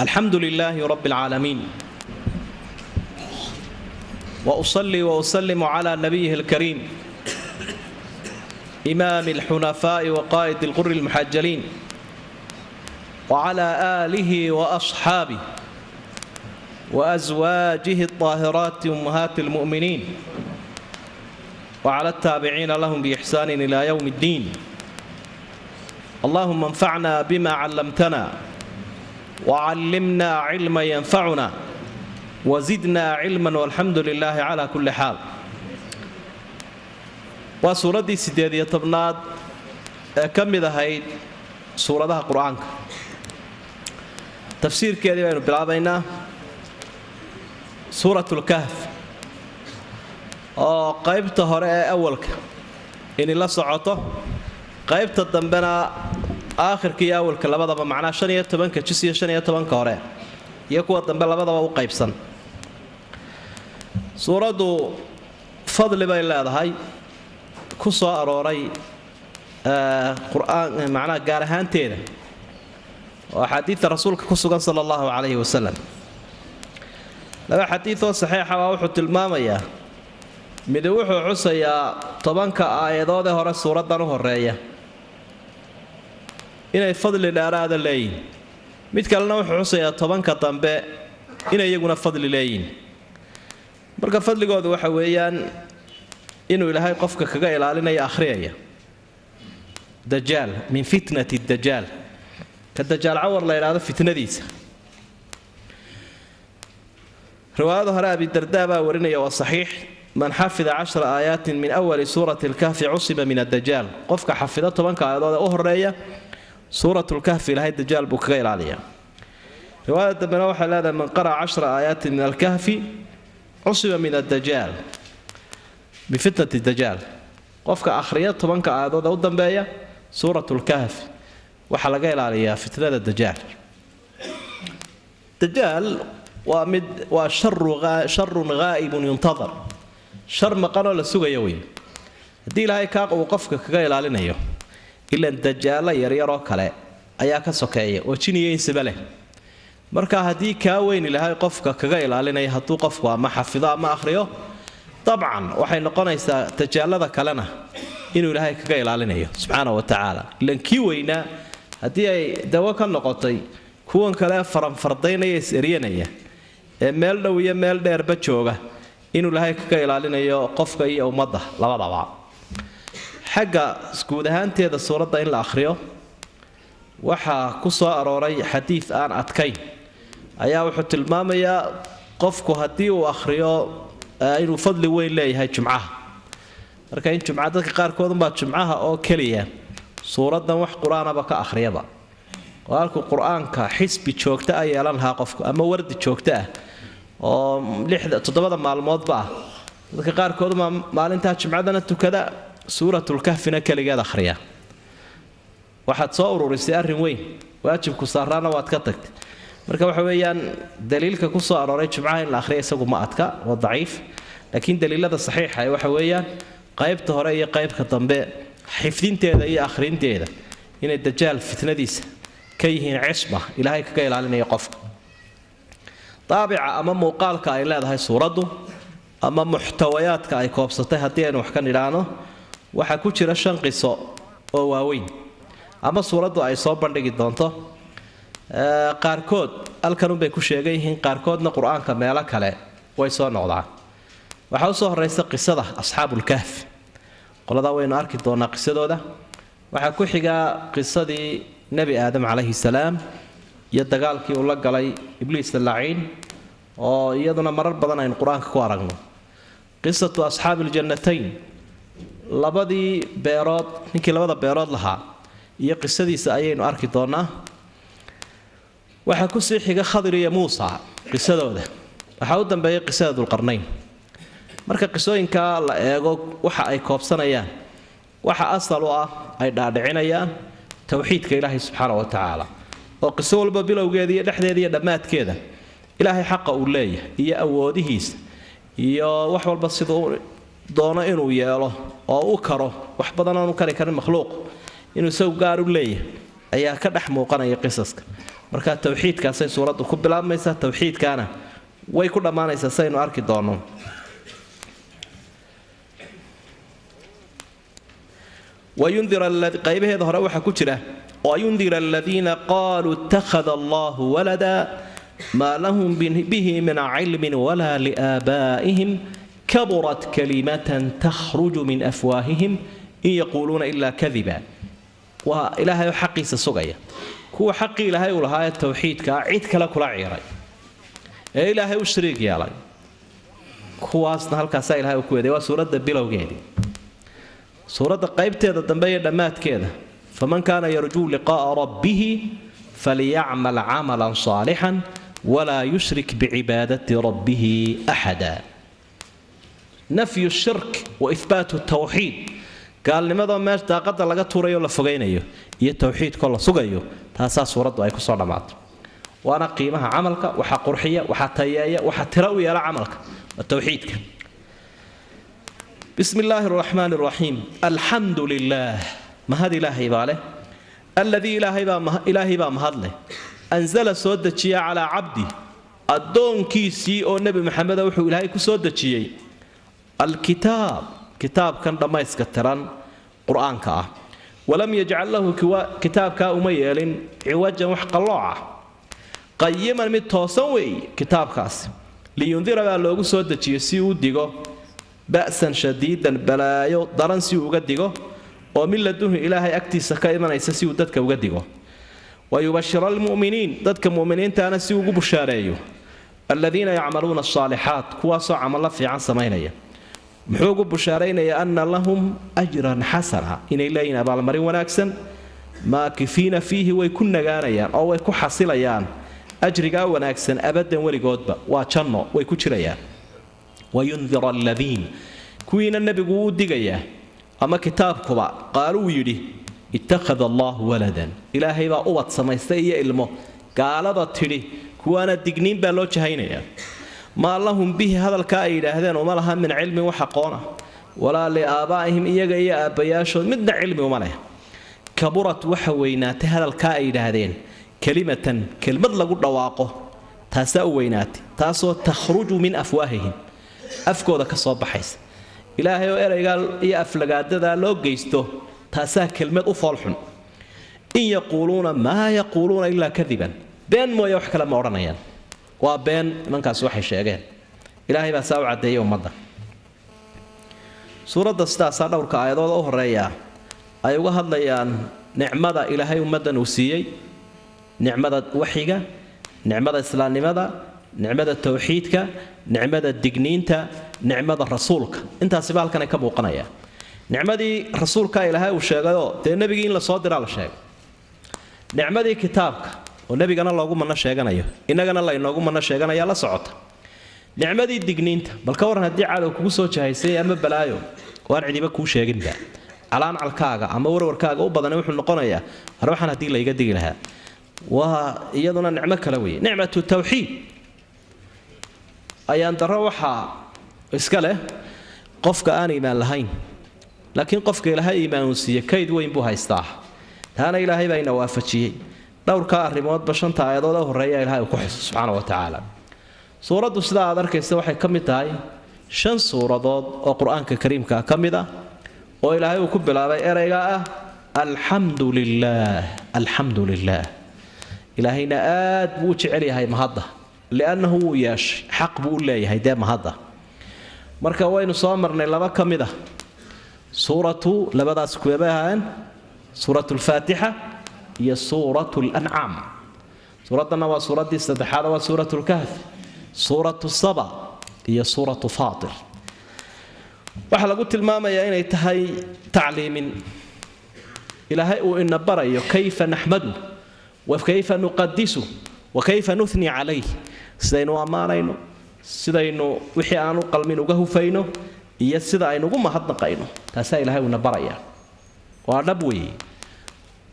الحمد لله رب العالمين واصلي واسلم على نبيه الكريم امام الحنفاء وقائد الغر المحجلين وعلى اله واصحابه وازواجه الطاهرات امهات المؤمنين وعلى التابعين لهم باحسان الى يوم الدين allahuma anfacna bima callamtana wacallimna cilma yanfacuna wazidna cilman walxamdu lilaahi calaa kulli xaal waa suuraddii siddeed iyo tobnaad ee ka mid ahayd suuradaha qur'aanka. Tafsiirkeedii baynu bilaabaynaa suuratlkahf oo qaybta hore ee awalka ini la socoto qaybta dambena aakhirka iyo awalka labadaba macnaa shan iyo tobanka jis iyo shan iyo tobanka hore iyo kuwa dambe labadaba u qaybsan. Suuraddu fadli bay leedahay ku soo arooray qur'aan macnaha gaar ahaanteeda oo axaadiidta rasuulka ku sugan sala allahu calayhi wasalam laba xadiidoo saxiixa baa wuxuu tilmaamayaa midi wuxuu xusayaa tobanka aayadoodee hore suuraddan u horreeya inay fadli dheeraada leeyihiin mid kalena wuxuu xusayaa tobanka dambe inay iyaguna fadli leeyihiin marka fadligoodu waxa weeyaan inuu ilaahay qofka kaga ilaalinaya akhriyaya dajaal min fitnati dajaal. Ka dajaal cawar la yidhaahdo fitnadiisa. Riwaayada hore abidardaa baa warinaya waa saxiix. Man xafida cashra aayaatin min awali suurati lkahfi cusiba min adajaal qofka xafida tobanka aayadood ee u horreeya suuratlkahfi ilaahay dajaal buu kaga ilaaliyaa riwaayada dambena waxay leedahay man qara'a cashra aayaatin min alkahfi cusiba min adajaal bifitnati dajaal. Qofka akhriya tobanka aayadood ee u dambeeya suuratlkahfi waxaa laga ilaaliyaa fitnada dajaal. Dajaal waa mid waa sharun ghaa'ibun yuntadar shar maqanoo la sugayo wey haddii ilaahay kaa uu qofka kaga ilaalinayo ilan dajaalo yaryaroo kale ayaa ka sokeeya oo jiniyo insiba leh. Marka haddii kaa weyn ilaahay qofka kaga ilaalinaya hadduu qofku ama xafido ama akhriyo dabcan waxay noqonaysaa dajaalada kalena inuu ilaahay kaga ilaalinayo subxaana wa tacaala. Ilan kii weynaa haddii ay dawo ka noqotay kuwan kale faranfardaynaya is-eryanaya ee meel dhow iyo meel dheerba jooga inuu ilaahay kaga ilaalinayo qofka iyo ummadda labadaba xagga guud ahaanteeda suuradda in la akhriyo waxaa ku soo arooray xadiid aan adkayn. Ayaa wuxuu tilmaamayaa qofku haddii uu akhriyo inuu fadli weyn leeyahay jumcaha. Marka in jumca dadka qaarkoodunbaa jumcaha oo keliya suuraddan wax qur'aanaba ka akhriyaba. Oo qur'aanka xisbi joogta a yeelan lahaa qofku ama wardi joogto ah oo toddobada maalmoodba ah. Dadka qaarkooduma maalintaa jumcadana tukada suuratlkahfina keligeed akhriya. Waxaad soo ururisay arrin weyn waajibku saaraana waad ka tagtay. Marka waxa weeyaan daliilka ku soo arooray jumcaha in la akhriya isagu ma adka waa daciif. Laakiin daliilada saxiixa ee waxa weeyaan qaybta hore iyo qaybka dambe xifdinteeda iyo akhrinteeda inay dajaal fitnadiisa ka yihiin cisma ilaahay kaga ilaalinaya qofka. Daabica ama muuqaalka ay leedahay suuraddu ama muxtawayaadka ay koobsatay haddii aynu wax ka nidhaahno waxaa ku jira shan qiso oo waaweyn. Ama suuraddu ay soo bandhigi doonto qaarkood halkanunbay ku sheegan yihiin qaarkoodna qur'aanka meelo kale way soo noqdaan. Waxaa u soo horeysa qisada asxaabulkahf qoladaa waynu arki doonaa qisadooda. Waxaa ku xigaa qisadii nebi aadam calayhi salaam iyo dagaalkii uu la galay ibliis laciin oo iyaduna marar badan aynu qur'aanka ku aragno. Qisatu asxaabi iljannatayn labadii beerood ninkii labada beerood lahaa iyo qisadiisa ayaynu arki doonaa. Waxaa ku sii xiga khadir iyo muusa qisadooda. Waxaa u dambeeyay qisada dulqarnayn marka qisooyinkaa la eego waxa ay koobsanayaan waxa asal u ah ay dhaadhicinayaan towxiidka ilaahay subxaana wa tacaala. Oo qiso walba bilowgeeda iyo dhexdeeda iyo dhammaadkeeda ilaahay xaqa uu leeyahay iyo awoodihiisa iyo wax walba siduu doono inuu yeelo oo u karo wax badan kari karin makhluuq. Inuu isagu gaar u leeyahay ayaa ka dhex muuqanaya qisaska. Marka towxiidkaasay suuraddu ku bilaabmaysaa towxiidkaana way ku dhammaanaysaa saynu arki doonno qaybaheeda hore waxaa ku jira wayundira aladiina qaaluu ittakhada allahu walada maa lahum bihi min cilmin wala liaabaa'ihim kaburat kalimatan takhruju min afwaahihim in yaquuluuna ilaa kadiba waa ilaahay oo xaqiisa sugaya kuwa xaqii ilaahay uu lahaa ee towxiidkaa cid kale kula ciiray ee ilaahay u shariig yeelay kuwaasna halkaasaa ilahay uu ku weeday waa suuradda bilowgeedii suuradda qaybteeda dambe iyo dhammaadkeeda faman kaana yarjuu liqaa'a rabbihi faliyacmal camalan saalixan walaa yushrik bicibaadati rabbihi axada nafyu shirk wa ihbaatu tawxiid. Gaalnimadoo meesha daaqada laga tuurayo la fogaynayo iyo towxiidkoo la sugayo taasaa suuraddu ay ku soo dhammaato waana qiimaha camalka waxaa qurxiya waxaa tayeeya waxaa tira u yeela camalka waa towxiidka bismi illaahi araxmaan araxiim alxamdu lilaah mahad ilaahay baa leh. Alladii ilaahay baa mahad leh. Anzala soo dejiya calaa cabdi. Addoonkiisii oo nebi maxameda wuxuu ilaahay ku soo dejiyey alkitaab kitaabkan dhammayska tiran qur'aanka ah. Walam yajcal lahu kitaabkaa uma yeelin ciwajan wax qallooca qayiman mid toosan weeye kitaabkaasi liyundira baa loogu soo dejiyo si uu digo. Ba'san shadiidan balaayo daran si uu uga digo. Oo min ladunhu ilaahay agtiisa ka imanaysa si uu dadka uga digo. Wa yubashira almu'miniin dadka mu'miniintaana si ugu bushaareeyo. Aladiina yacmaluuna asaalixaat kuwaasoo camallo fiican samaynaya muxuu ugu bushaaraynayaa anna lahum ajran xasana. Inay leeyihiin abaalmarin wanaagsan maakifiina fiihi way ku nagaanayaan oo way ku xasilayaan. Ajrigaa wanaagsan abadan weligoodba waa janno way ku jirayaan. Wayundira aladiin kuwiina nebigu wuu digayaa. Ama kitaabkuba qaaluu yidhi ittakhada allahu waladan. Ilaahay baa ubad samaystay iyo ilmo. Gaalada tidhi kuwaana digniin baa loo jahaynayaa maa lahum bihi hadalkaa ay yidhaahdeen uma laha min cilmin wax aqoona walaa liaabaa'ihim iyaga iyo aabbayaashood midna cilmi uma leh. Kaburat waxa weynaatay hadalkaa ay yidhaahdeen. Kelimatan kelmad lagu dhawaaqo. Taasaa u weynaatay. Taasoo takhruju min afwaahihim. Afkooda ka soo baxaysa. Ilaahay oo eraygaa iyo aflagaadadaa loo geysto taasaa kelmad u foolxun in yaquuluuna maa yaquuluuna ilaa kadiban. Been mooye wax kale ma odhanayaan waa been nimankaasi waxay sheegeen. Ilaahay baa saa u caddeeyay ummadda. Suuradda sidaasaa dhowrka aayadooda u horeeyaa ay uga hadlayaan nicmada ilaahay ummaddan uu siiyey nicmada waxyiga nicmada islaamnimada nicmada towxiidka nicmada digniinta nicmada rasuulka. Intaasiba halkan ay ka muuqanayaan nicmadii rasuulka ilaahay uu sheegayoo dee nebigii in la soo diraa la sheegay. Nicmadii kitaabka oo nebigana loogu manno sheeganayo innagana laynoogu manno sheeganaya la socota. Nicmadii digniinta bal ka waran haddii cadow kugu soo jahaysay ama balaayo oo aan cidiba kuu sheeginba calaancalkaaga ama warwarkaaga u badana wuxuu noqonayaa har waxaan haddii layga digi lahaa. Waa iyaduna nicmo kale weeye. Nicmatu tawxiid. Ayaan darro waxaa iska leh qofka aan iimaan lahayn. Laakiin qofka ilaahay iimaan uu siiye kayd weyn buu haystaa. Taana ilaahay baa ina waafajiyey dhowrkaa arrimoodba shanta aayadood u horreeya ilahay ku xuso subxaana wa suuraddu sidaa aad arkaysa waxay ka mid tahay shan suuradood oo qur'aanka kariimka ka mid ah oo ilaahay uu ku bilaabay ereyga ah alxamdu lilaah alxamdu lilaah ilaahayna aad buu u jecel yahay mahadda liannahu wuu yeeshay xaq buu u leeyahay dee mahadda. Marka waynu soo marnay laba ka mid ah suuratu labadaas kuwebay ahaayeen suuratu iyo suuratu lancaam suuraddanna waa suuraddii saddexaad waa suuratu lkahf suuratu saba iyo suuratu faatir. Waxaa lagu tilmaamayaa inay tahay tacliimin. Ilaahay uu ina barayo kayfa naxmadu? Wa kayfa nuqadisu wa kayfa nuhni calayh? Sidaynu ammaanayno sidaynu wixii aanu qalmin uga hufayno iyo sida aynugu mahadnaqayno. Taasaa ilahay uuna baraya waa dhab weeye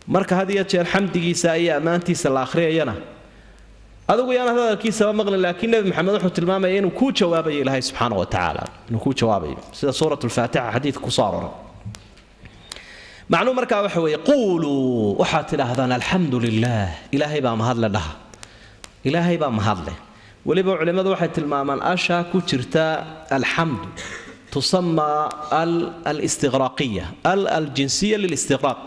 marka had iyo jeer xamdigiisa iyo ammaantiisa la akhriyayana adigu yaanad hadalkiisaba maqlin laakiin nebi maxamed wuxuu tilmaamaya inuu kuu jawaabayo ilaahay subxaana wa tacaala. Inuu kuu jawaabayo sida suurat lfaatixa xadiidka ku soo aroray macnuu markaa waxa weeye quuluu waxaad tidhaahdaan alxamdu lilaah ilaahay baa mahadle dhaha. Ilaahay baa mahadle weliba culimmadu waxay tilmaamaan ashaa ku jirta alxamdu tusamaa alistiqraaqiya al aljinsiya lilistiqraaq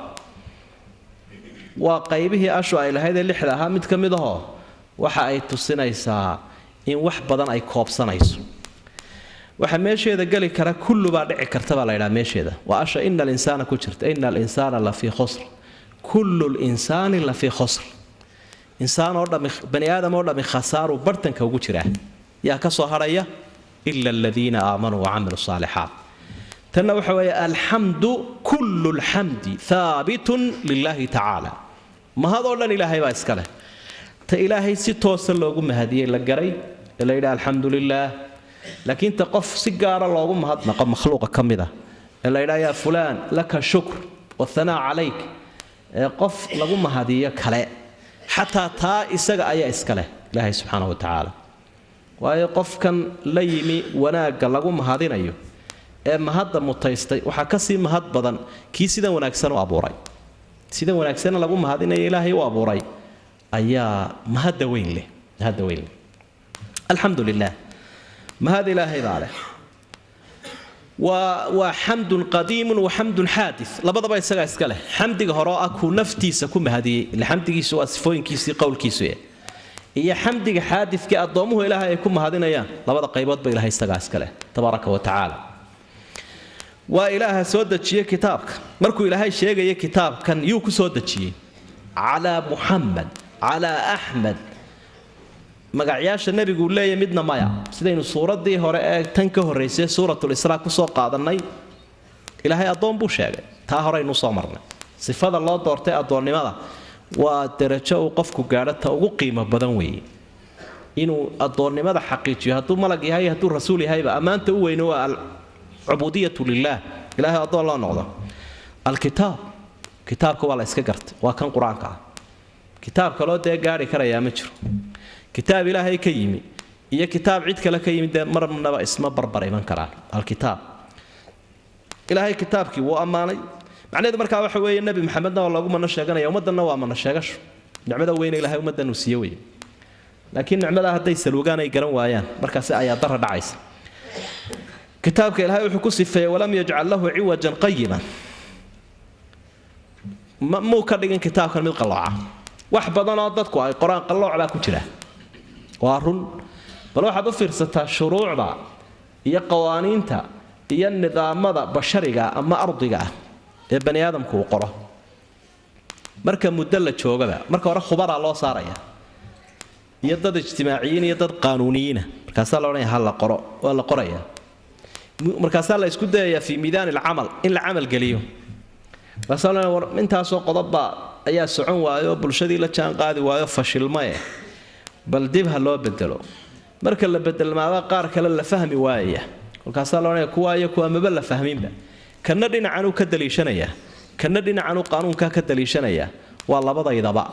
waa qaybihii ashu ay lahayd ee lixda ahaa mid ka mid ahoo waxa ay tusinaysaa in wax badan ay koobsanayso. Waxa meesheeda geli kara kullu baa dhici karta baa la ydhaha meesheeda. Waa asha ina alinsaana ku jirta. Ina alinsaana la khusr. Kullu linsaani la khusr. Insaan oo dhami bani aadam oo dhami khasaaruu bartanka ugu jiraa. Yaa ka soo hadhaya ila aladiina aamanuu wacamiluu saalixaat tanna waxa weeye alxamdu kullu lxamdi haabitun lilaahi tacaala mahadoo dhan ilaahay baa iska leh. Ta ilaahay si toosa loogu mahadiyey la garay ee la yidhaha alxamdu lilaah laakiin ta qof si gaara loogu mahadnaqo makhluuqa ka mid ah. Ee la yidhaha yaa fulaan laka shukr wathanaa calayk. Ee qof lagu mahadiyo kale xataa taa isaga ayaa iska leh ilaahay subxaana wa tacaala. Waayo qofkan la yimi wanaagga lagu mahadinayo ee mahadda mutaystay waxaa ka sii mahad badan kii sidan wanaagsan u abuuray sida wanaagsanna lagu mahadinayo ilaahay u abuuray ayaa mahadda weyn leh mahadda weyn leh. Alxamdu lilah mahad ilaahay baa leh. Waa xamdun qadiimun wa xamdun xaadis. Labadaba isagaa iska leh. Xamdiga hore ah kuu naftiisa ku mahadiyey xamdigiisu waa sifooyinkiisii qowlkiisu iyo xamdiga xaadidkii addoomuhu ilaahay ay ku mahadinayaan labada qayboodba ilahay isagaa iska leh. Tabaaraka wa tacaala waa ilaaha soo dejiyey kitaabka. Markuu ilaahay sheegaya kitaabkan yuu ku soo dejiyey calaa muxamed calaa axmed magacyaasha nebiguu leeyahy midna maya. Sidaynu suuraddii hore ee tan ka horraysay suuratulisraa ku soo qaadannay ilaahay addoon buu sheegay. Taa horeynu soo marnay. Sifada loo doortay addoonnimada waa darajo uu qofku gaadho ta ugu qiimo badan weeye. Inuu addoonnimada xaqiijiyo hadduu malag yahay hadduu rasuul yahayba ammaanta u weyne waa alcubudiyatu lilaah ilahay addoon loo noqdo. Alkitaab. Kitaabka waa la iska gartay. Waa kan qur'aanka ah. Kitaab kaloo dee gaari karayaa ma jiro. Kitaab ilaahay ka yimi iyo kitaab cid kale ka yimi dee marnaba isma barbar iman karaan. Alkitaab. Ilaahay kitaabkii wuu ammaanay. Macnaheedu markaa waxa weeye nebi maxamedna waa loogu mano sheeganaya ummaddanna waa mano sheegasho. Nicmada weyne ilahay ummaddan uu siiye weye laakiin nicmadaa hadday salwagaan ay garan waayaan markaasi ayaa dara dhacaysa kitaabka ilaahay wuxuu ku sifeeyey walam yajcal lahu ciwajan qayiman muu ka dhigin kitaabkan mid qallooca wax badanoo dadku ay qoraan qallooc baa ku jira. Waa run. Bal waxaad u fiirsataa shuruucda iyo qawaaniinta iyo nidaamada bashariga ama ardiga ah ee bani aadamku uu qoro. Marka muddo la joogaba marka hore khubaraa loo saaraya. Iyo dad ijtimaaciyiin iyo dad qaanuuniyiina markaasaa la odhanaya ha la qoro waa la qoraya markaasaa la isku dayayaa fii miidaan alcamal in la camal geliyo. Markaasaa la war intaasoo qodobba ayaa socon waayo bulshadii la jaan qaadi waayo fashilmae bal dib ha loo bedelo. Marka la bedelmaaba qaar kale la fahmi waayaya kolkaasaa la odhanaya kuwa iyo kuwa maba la fahminba. Kana dhinacanuu ka daliishanayaa. Kana dhinacanuu qaanuunkaa ka daliishanayaa. Waa labadaydaba.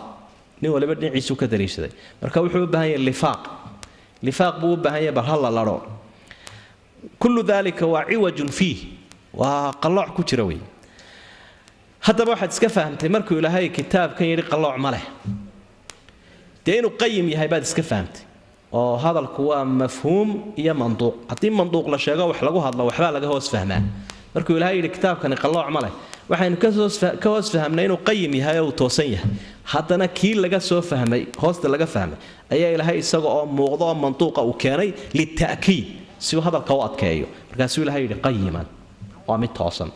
Nin waliba dhinaciisuu ka daliishaday. Marka wuxuu u baahan yahay lifaaq. Lifaaq buu u baahan yahay bal ha la ladho kullu dalika waa ciwajun fiih. Waa qallooc ku jira wey haddaba waxaad iska fahamtay markuu ilaahay kitaabkan yidhi qallooc ma leh. Dee inuu qayim yahay baad iska fahamtay. Oo hadalku waa mafhuum iyo manduuq. Haddii manduuq la sheego wax lagu hadlo waxbaa laga hoos fahmaa. Markuu ilaahay yidhi kitaabkani qallooc ma leh waxaynu ka hoos fahmnay inuu qayim yahay uu toosan yahay. Haddana kii laga soo fahmay hoosta laga fahmay ayaa ilaahay isaga oo muuqdo oo manduuqa uu keenay lita'kiid si uu hadalka u adkeeyo markaasuu ilahay yidhi qayiman waa mid toosan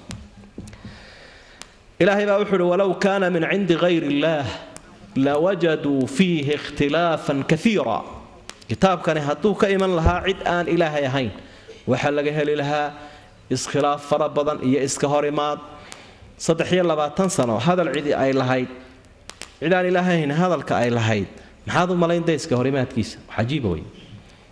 ilaahay baa wuxuu uhi walow kaana min cindi gayr illaah lawajaduu fiihi ikhtilaafan kaiira kitaabkani hadduu ka iman lahaa cid aan ilaahay ahayn waxaa laga heli lahaa iskhilaaf fara badan iyo iska hor imaad saddex iyo labaatan sano hadal cidi ay lahayd cid aan ilaahay hadalka ay lahayd maxaad u malayn da iska horimaadkiisa cajiiba wey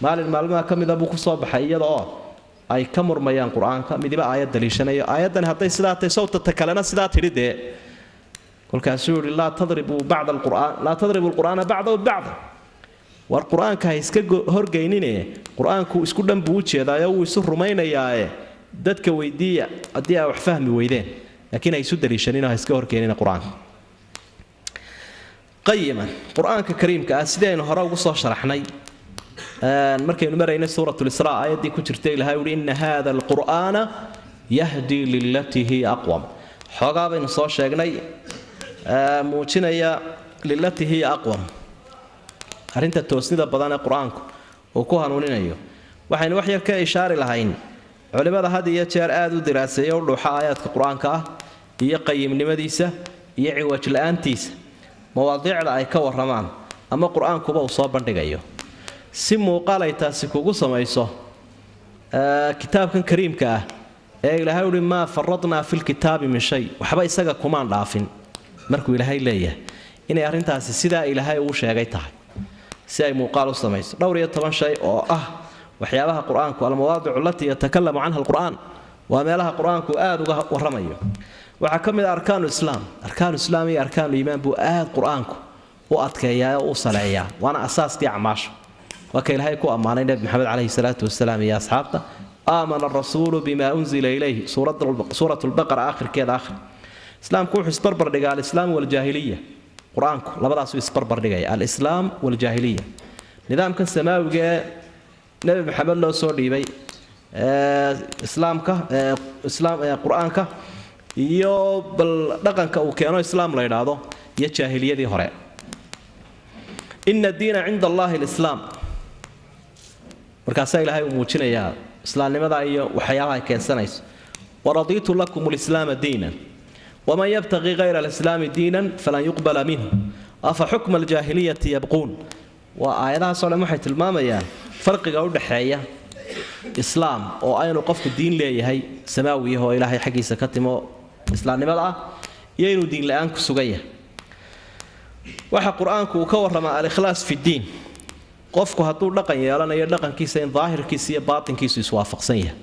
maalin maalmaha ka mida buu ku soo baxay iyada oo ay ka murmayaan qur'aanka midiba aayad daliishanayo. Aayaddani hadday sidaa tahay sawtata kalena sidaa tidhi dee. Kolkaasuu yihi laa tadribuu bacda alqur'aan. Laa tadribu alqur'aana bacdahu bacda war qur'aanka ha iska horgeynine. Qur'aanku isku dhan buu u wuu isu rumaynayaae dadka weydiiya haddii ay wax fahmi weydeen laakiin ha isu daliishaninoo ha iska horkeenina qur'aanka. Qayiman qur'aanka kariimka ah sidaynu hore ugu soo sharaxnay markaynu maraynay suurat lisraa aayaddii ku jirta ilahay uhi ina hada alqur'aana yahdii lilatii hiya aqwam. Xoogaa baynu soo sheegnay muujinaya lilatii hiya aqwam. Arrinta toosnida badan ee qur'aanku uu ku hanuuninayo. Waxaynu wax yar ka ishaari lahayn. Culimmada had iyo jeer aada u diraaseeya u dhuuxa aayaadka qur'aanka ah iyo qayimnimadiisa iyo ciwaj la'aantiisa. Mawaadiicda ay ka warramaan ama qur'aankuba uu soo bandhigayo si muuqaal ay taasi kugu samayso kitaabkan kariimka ah ee ilaahay uhi maa faradnaa filkitaabi min shay. Waxba isaga kumaan dhaafin. Markuu ilaahay leeyahay inay arrintaasi sidaa ilaahay uu sheegay tahay si ay muuqaal u samayso. Dhowr iyo toban shay oo ah waxyaabaha qur'aanku almawaadicu alatii yatakalamu canha alqur'aan waa meelaha qur'aanku aada uga warramayo. Waxaa ka mid a arkaanu islaam. Arkaanu islaam iyo arkaanu iimaan buu aada qur'aanku u adkeeyaa oo u saleeyaa waana asaaskii acmaasha waa ka ilaahay ku ammaanay nebi maxamed caleyhi salaatu wasalaam iyo asxaabta aamana arasuulu bima unzila ilayhi suurat lbaqara akhirkeeda akhir islaamku wuxuu isbarbardhigaa alislaam waljaahiliya. Qur'aanku labadaasuu isbarbardhigaya alislaam waljaahiliya. Nidaamkan samaawiga ee nebi maxamed loo soo dhiibay islaamka islaam qur'aanka iyo bal dhaqanka uu keeno islaam la yidhaahdo iyo jaahiliyadii hore. Ina diina cinda allahi alislaam markaasaa ilaahay uu muujinayaa islaamnimada iyo waxyaabaha ay keensanayso waradiitu lakum lislaama diinan waman yabtaqi kayra alislaami diinan falan yuqbala minhu afa xukma aljaahiliyati yabquun? Waa aayadahaasoo dhan waxay tilmaamayaan farqiga u dhexeeya islaam oo aynu qofku diin leeyahay samaawiyah oo ilaahay xaggiisa ka timo islaamnimada ah iyo inuu diin la'aan ku sugan yahay. Waxa qur'aanku uu ka warramaa alikhlaas fi ddiin qofku hadduu dhaqan yeelanayo dhaqankiisa in daahirkiisa iyo baatinkiisu iswaafaqsan yahay.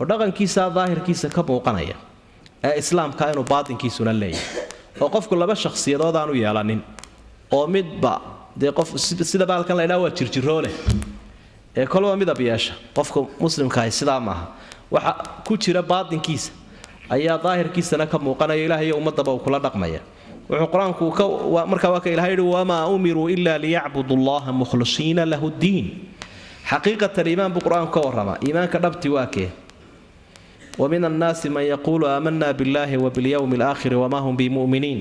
Oo dhaqankiisa daahirkiisa ka muuqanaya ee islaamka inuu baatinkiisuna leeyahay. Oo qofku laba shakhsiyadood aanu yeelanin oo midba dee qof sida baalkan laydhaha waa jirjirooleh ee kolba midab yeesha. Qofka muslimkaahi sidaa maaha. Waxa ku jira baatinkiisa ayaa daahirkiisana ka muuqanaya ilaah iyo ummadaba uu kula dhaqmaya wuxuu qur'aanku markaa waa ka ilahay yihi wamaa umiruu ila liyacbudu allaha mukhlisiina lahu ddiin xaqiiqatan iimaan buu qur'aanku ka warramaa iimaanka dhabti waa kee? Wa min annaasi man yaquulu aamanna billahi wa bilyowmi alaakhiri wamaa hum bimuminiin.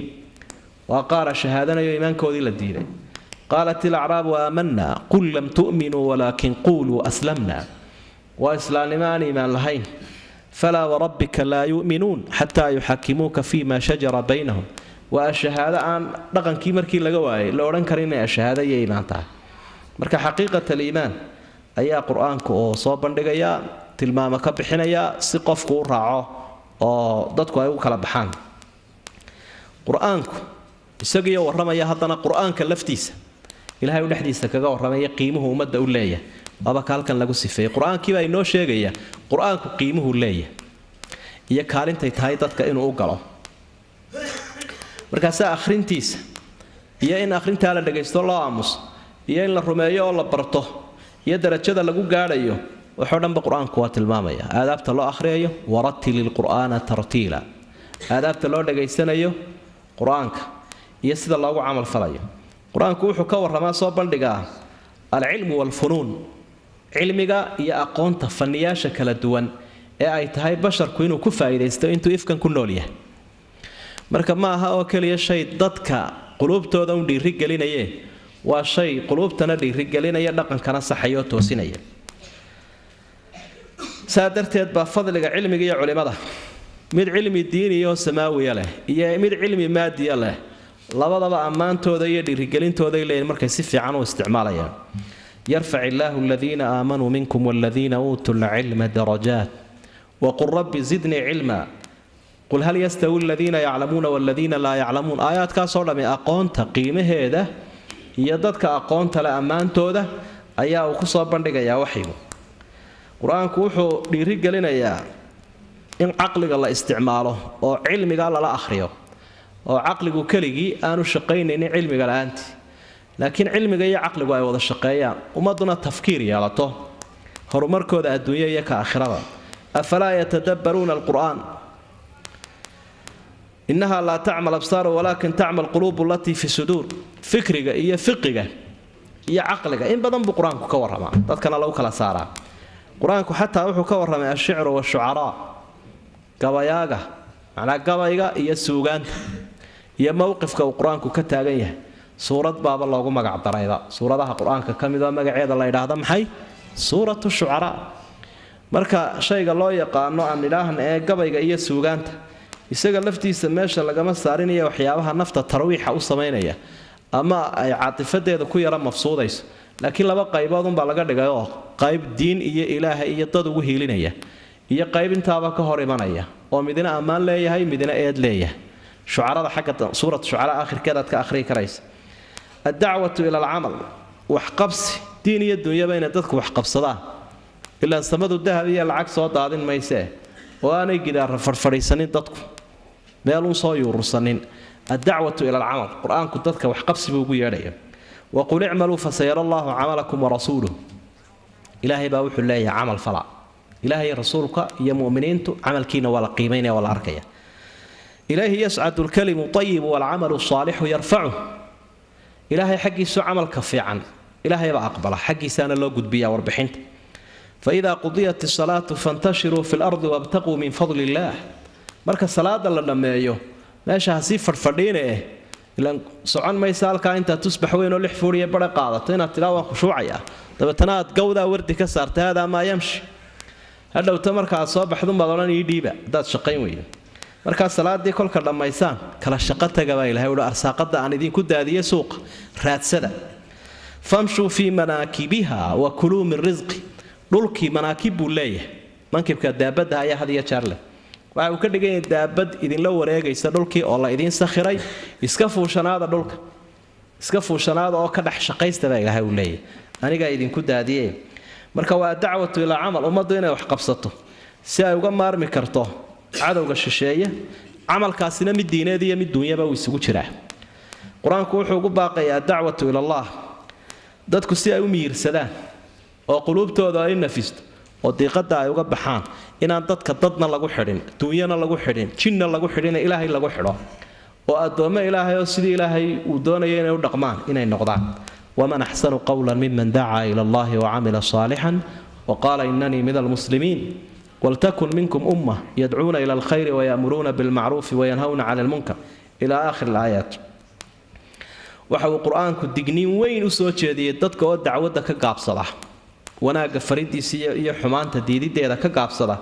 Waa qaara shahaadanayo iimaankoodii la diiday. Qaalat ilacraabu aamanna qul lam tu'minuu walaakin quuluu aslamna waa islaamnimo aan iimaan lahayn. Falaa warabbika laa yu'minuun xataa yuxakimuuka fii shajara baynahum waa ashahaado aan dhaqankii markii laga waayay la odhan kara inay ashahaado iyo imaan tahay. Marka xaqiiqat aliimaan ayaa qur'aanku oo soo bandhigayaa tilmaamo ka bixinayaa si qofku u raaco oo dadku ay u kala baxaan. Qur'aanku isagiiyo warramaya haddana qur'aanka laftiisa ilahay u dhexdiisa kaga warramaya qiimuhu ummadda u leeyahay. Waaba halkan lagu sifeeyey qur'aankiibaa inoo sheegaya qur'aanku qiimuhu leeyahay. Iyo kaalintay tahay dadka inuu u galo markaasaa akhrintiisa iyo in akhrintaa la dhagaysto loo aamuso iyo in la rumeeyo oo la barto. Iyo darajada lagu gaadhayo. Waxoo dhanba qur'aanku waa tilmaamaya. Aadaabta loo akhriyayo waratil ilqur'aana tartiila. Aadaabta loo dhagaysanayo qur'aanka. Iyo sida loogu camal falayo. Qur'aanku wuxuu ka warramaa soo bandhigaa alcilmu waalfunuun cilmiga iyo aqoonta fanniyaasha kala duwan ee ay tahay basharku inuu ku faa'iidaysto intuu ifkan ku nool yahay marka ma aha oo keliya shay dadka quluubtooda un dhiirigelinaye waa shay quluubtana dhiirigelinaya dhaqankana saxayoo toosinaya. Saa darteed baa fadliga cilmiga iyo culimada. Mid cilmi diiniyaoo samaawiya leh iyo mid cilmi maadiya leh. Labadaba ammaantooda iyo dhiirigelintooday leeyihiin markay si fiican u isticmaalayaan. Yarfac illaahu aladiina aamanuu minkum waladiina uutuu lcilma darajaat. Waqul rabbi zidnii cilma qul hal yastawi aladiina yaclamuuna waladiina laa yaclamuun aayaadkaasoo dhammi aqoonta qiimaheeda iyo dadka aqoonta leh ammaantooda ayaa uu ku soo bandhigayaa waxyigu qur'aanku wuxuu dhiirigelinayaa in caqliga la isticmaalo oo cilmiga lala akhriyo oo caqligu keligii aanu shaqaynaynin cilmiga la'aantii laakiin cilmiga iyo caqligu ay wada shaqeeyaan. Ummaduna tafkiir yeelato. Horumarkooda adduunya iyo ka aakhirada. Afalaa yatadabbaruuna alqur'aan innaha laa tacmal absaaru walaakin tacmal quluubu latii fi suduur fikriga iyo fiqiga iyo caqliga in badan buu qur'aanku ka warramaa dadkana lagu kala saaraa qur'aanku xataa wuxuu ka warramay ashicru washucaraa gabayaaga macnaa gabayga iyo suugaanta iyo mowqifka uu qur'aanku ka taagan yahay suurad baaba loogu magacdarayba suuradaha qur'aanka ka mid oo magaceeda la yidhaahda maxay suuratu shucaraa marka shayga loo yaqaano aan idhaahna ee gabayga iyo suugaanta isaga laftiisa meesha lagama saarinaya waxyaabaha nafta tarwiixa u samaynaya ama ay caatifadeeda ku yara mafsuudayso. Laakiin laba qaybood unbaa laga dhigay oo qayb diin iyo ilaahay iyo dad ugu hiilinaya iyo qayb intaaba ka hor imanaya oo midina ammaan leeyahay midina eed leeyahay. Shucarada xagga suurat shucaraa akhirkeed ka akhriyi karaysa. Addacwatu ila alcamal waxqabsi diin iyo dunyaba inay dadku waxqabsadaan ilaa samadu dahab iyo lacag soo daadin maysee oo aanay gidaara farfadhiisanin dadku meeluun soo yuurursanin addacwatu ila alcamal. Qur'aanku dadka waxqabsi buu ugu yeedhaya. Waqul icmaluu fasayara allahu camalakum warasuuluh ilaahay baa wuxuu leeyahay camal fala. Ilaahay rasuulka iyo muminiintu camalkiina waa la qiimaynaya waa la arkaya. Ilayhi yascadu lkalimu ayibu walcamalu saalixu yarfacu ilaahay xaggiisu camalka fiican ilaahaybaa aqbala. Xaggiisaana loo gudbiyaa warbixinta. Faidaa qudiyat isalaatu fantashiruu fi lardi wabtaquu min fadli illaah marka salaada la dhammeeyo meesha ha sii fadhfadhiine eh. Ilaan socon maysa halkaa intaad tusbax weyn oo lix fuuriya bare qaadato inaad tidhaa khushuucayaa dabeetana aad gawdaa wardi ka saarta haadaa maa hadhowta marka aad soo baxdunbaad odhan ii dhiiba haddaad shaqayn weydo markaa salaadii kolka dhammaysaan kala shaqo taga ilahay uhi arsaaqada aan idinku daadiye suuqa raadsada. Famshuu fii manaakibiha wa kuluu min risqi dhulkii manaakib buu leeyahay. Mankibka daabadda ayaa had iyo jeer leh waxa uu ka dhigan yahay daabad idinla wareegaysa dhulkii oo la idiin sakhiray. Iska fuushanaada dhulka. Iska fuushanaada oo ka dhex shaqaysta baa ilaahay uu leeyahay. Anigaa idinku daadiye marka waa dacwatu ilaa camal ummaddu inay wax qabsato. Si ay uga maarmi karto cadowga shisheeye camalkaasina mid diineed iyo mid duunyaba uu isugu jiraa. Qur'aanku wuxuu ugu baaqayaa dacwatu ilallaah dadku si ay u miyirsadaan oo quluubtooda ay nafisto oo diiqada ay uga baxaan inaan dadka dadna lagu xidhin duunyana lagu xidhin jinna lagu xidhin ilaahay lagu xidho. Oo addoommo ilaahay oo sidii ilaahay uu doonaya inay u dhaqmaan inay noqdaan. Waman axsanu qawlan miman dacaa ila allahi wacamila saalixan waqaala inanii min almuslimiin waltakun minkum umma yadcuuna ila alkhayri wayamuruuna bilmacruufi wayanhawna cani lmunkar ila aakhir alaayaat. Waxa uu qur'aanku digniin weyn u soo jeediyey dadka oo dacwadda ka gaabsada wanaagga faridiisa iyo xumaanta diidideeda ka gaabsada.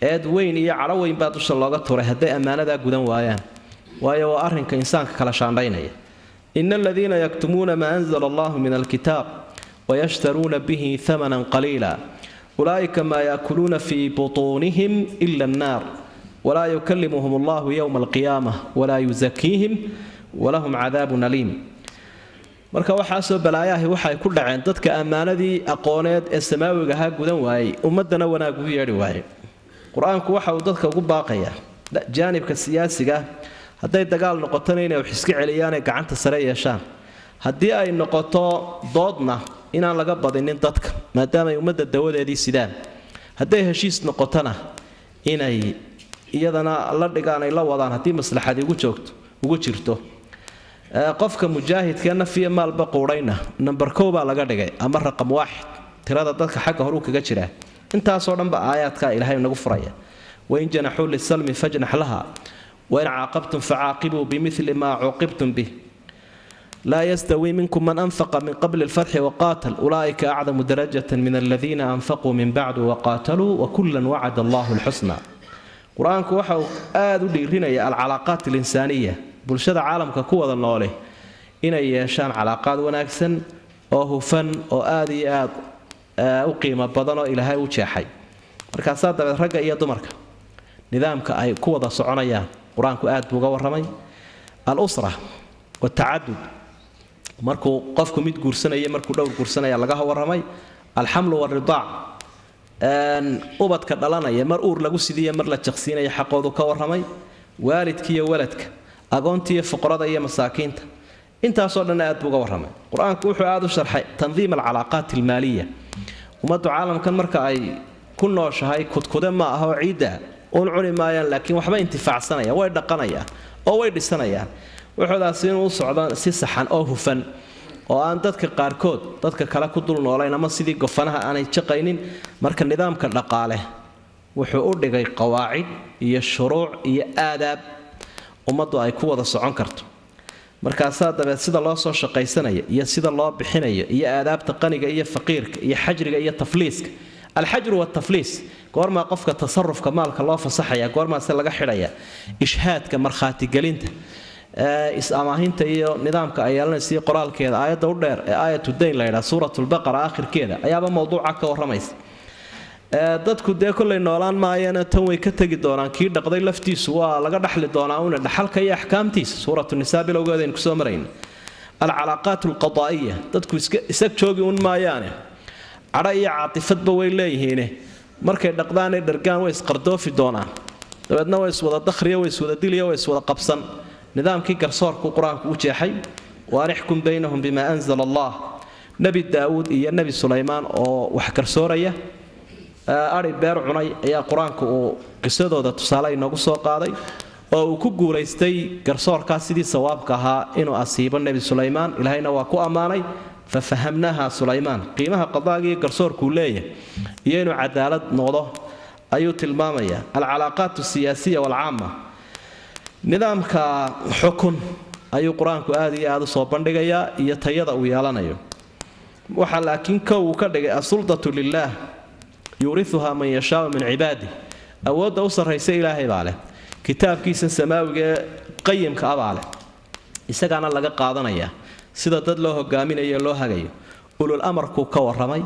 Eed weyn iyo cadho weyn baa dusha looga turay hadday ammaanadaa gudan waayaan. Waayo waa arrinka insaanka kala shaandhaynaya. Ina aladiina yaktumuuna maa anzala allahu min alkitaab wayashtaruuna bihi hamanan qaliila. Ulaa'ika maa yaakuluuna fii butuunihim ila annaar. Walaa yukallimuhum allahu yowma alqiyaamah walaa yusakiihim walahum cadaabun aliim marka waxaasoo balaayahi waxay ku dhaceen dadka ammaanadii aqooneed ee samaawiga ahaa gudan waayey ummadana wanaag ugu yeedhi waayey. Qur'aanku waxa uu dadka ugu baaqayaa jaanibka siyaasiga hadday dagaal noqotona inay wax iska celiyaanay gacanta sare yeeshaan. Haddii ay noqoto doodna inaan laga badinin dadka maadaamaay ummadda dawadeedii sidaan. Hadday heshiis noqotona inay iyadana la dhigaan ay la wadaan haddii maslaxadi ugu joogto ugu jirto qofka mujaahidka nafiya maalba quudhayna number kow baa laga dhigay ama raqam waaxid. Tirada dadka xagga horuu kaga jiraa intaasoo dhanba aayaadkaa ilaahay nagu furaya. Wain janaxuu lisalmi fajnax laha. Wain caaqabtum facaaqibuu bimili maa cuuqibtum bih. Laa yastawi minkum man anfaqa min qabli lfatxi waqaatal ulaa'ika acdamu darajata min aladiina anfaquu min bacdu waqaataluu wakullan wacada allahu lxusna qur'aanku waxa uu aada u dhiirinaya alcalaaqaat alinsaaniya bulshada caalamka ku wada noole inay yeeshaan calaaqaad wanaagsan oo hufan oo aada iyo aada u qiimo badan oo ilaahay u jeexay. Markaasaa dabeed ragga iyo dumarka nidaamka ay ku wada soconayaan qur'aanku aad buu uga warramay. Alusra watacadud markuu qofku mid guursanaya markuu dhowr guursanaya laga warramay. Alxamlu waridaac ubadka dhalanaya mar uur lagu sidiiya mar la jaqsiinaya xaqoodu ka warramay. Waalidka iyo waladka agoonta iyo fuqrada iyo masaakiinta. Intaasoo dhan aad buu uga warramay. Qur'aanku wuxuu aada u sharxay tandiim alcalaaqaat almaaliya. Ummaddu caalamkan marka ay ku nooshahay kudkude ma aha oo ciidda uun cuni maayaan laakiin waxba intifaacsanayaan way dhaqanayaan oo way dhisanayaan wuxuudaasi inuu u si saxan oo hufan oo aan dadka qaarkood dadka kale ku dul noolayn ama sidii gofanaha aanay jaqaynin marka nidaamka dhaqaale wuxuu u dhigay qawaacid iyo shuruuc iyo aadaab ummaddu ay ku wada socon karto. Markaasaa dabeed sida loo soo shaqaysanaya iyo sida loo bixinayo iyo aadaabta qaniga iyo faqiirka iyo xajriga iyo tafliiska alxajru watafliis goormaa qofka tasarufka maalka loo fasaxaya goormaase laga xidhaya ishhaadka markhaatigelinta is-amaahinta iyo nidaamka ay yeelanaysa qoraalkeeda aayadda u dheer ee aayatu dayn laydhaa suuratulbaqara aakhirkeeda ayaaba mowduuca ka warramaysa dadku dee kollay noolaan maayana tan way ka tegi doonaan kii dhaqday laftiisu waa laga dhaxli doonaa una dhaxalka iyo axkaamtiisa. Suuratu nisaa bilowgeedaynu ku soo marayna alcalaaqaat alqadaa'iya dadku isag joogi un maayaane. Cadho iyo caatifadba way leeyihiine. Markay dhaqdaanay dhargaan way isqardoofi doonaan. Dabeedna way iswada dakhriya way iswada diliya way iswada qabsan. Nidaamkii garsoorku qur'aanku u jeexay waarixkum baynahum bimaa anzala allah. Nebi daawuud iyo nebi sulaymaan oo wax garsooraya ari beer cunay ayaa qur'aanku uu qisadooda tusaale inoogu soo qaaday oo uu ku guulaystay garsoorkaas sidii sawaabka ahaa inuu asiibo nebi sulaymaan. Ilaahayna waa ku ammaanay fa fahamnaaha sulaymaan. Qiimaha qadaaga iyo garsoorkuu leeyahay iyo inuu cadaalad noqdo ayuu tilmaamaya alcalaaqaat asiyaasiya walcaama nidaamka xukun ayuu qur'aanku aad iyo aad u soo bandhigayaa iyo tayada uu yeelanayo. Waxaa laakiin kow uu ka dhigay asuldatu lilaah yuuriuhaa man yashaau min cibaadih awoodda u sarraysa ilaahay baa leh. Kitaabkiisa samaawiga qayimka abaa leh. Isagaana laga qaadanayaa sida dad loo hogaaminayo loo hagayo. Ulul amarkuu ka warramay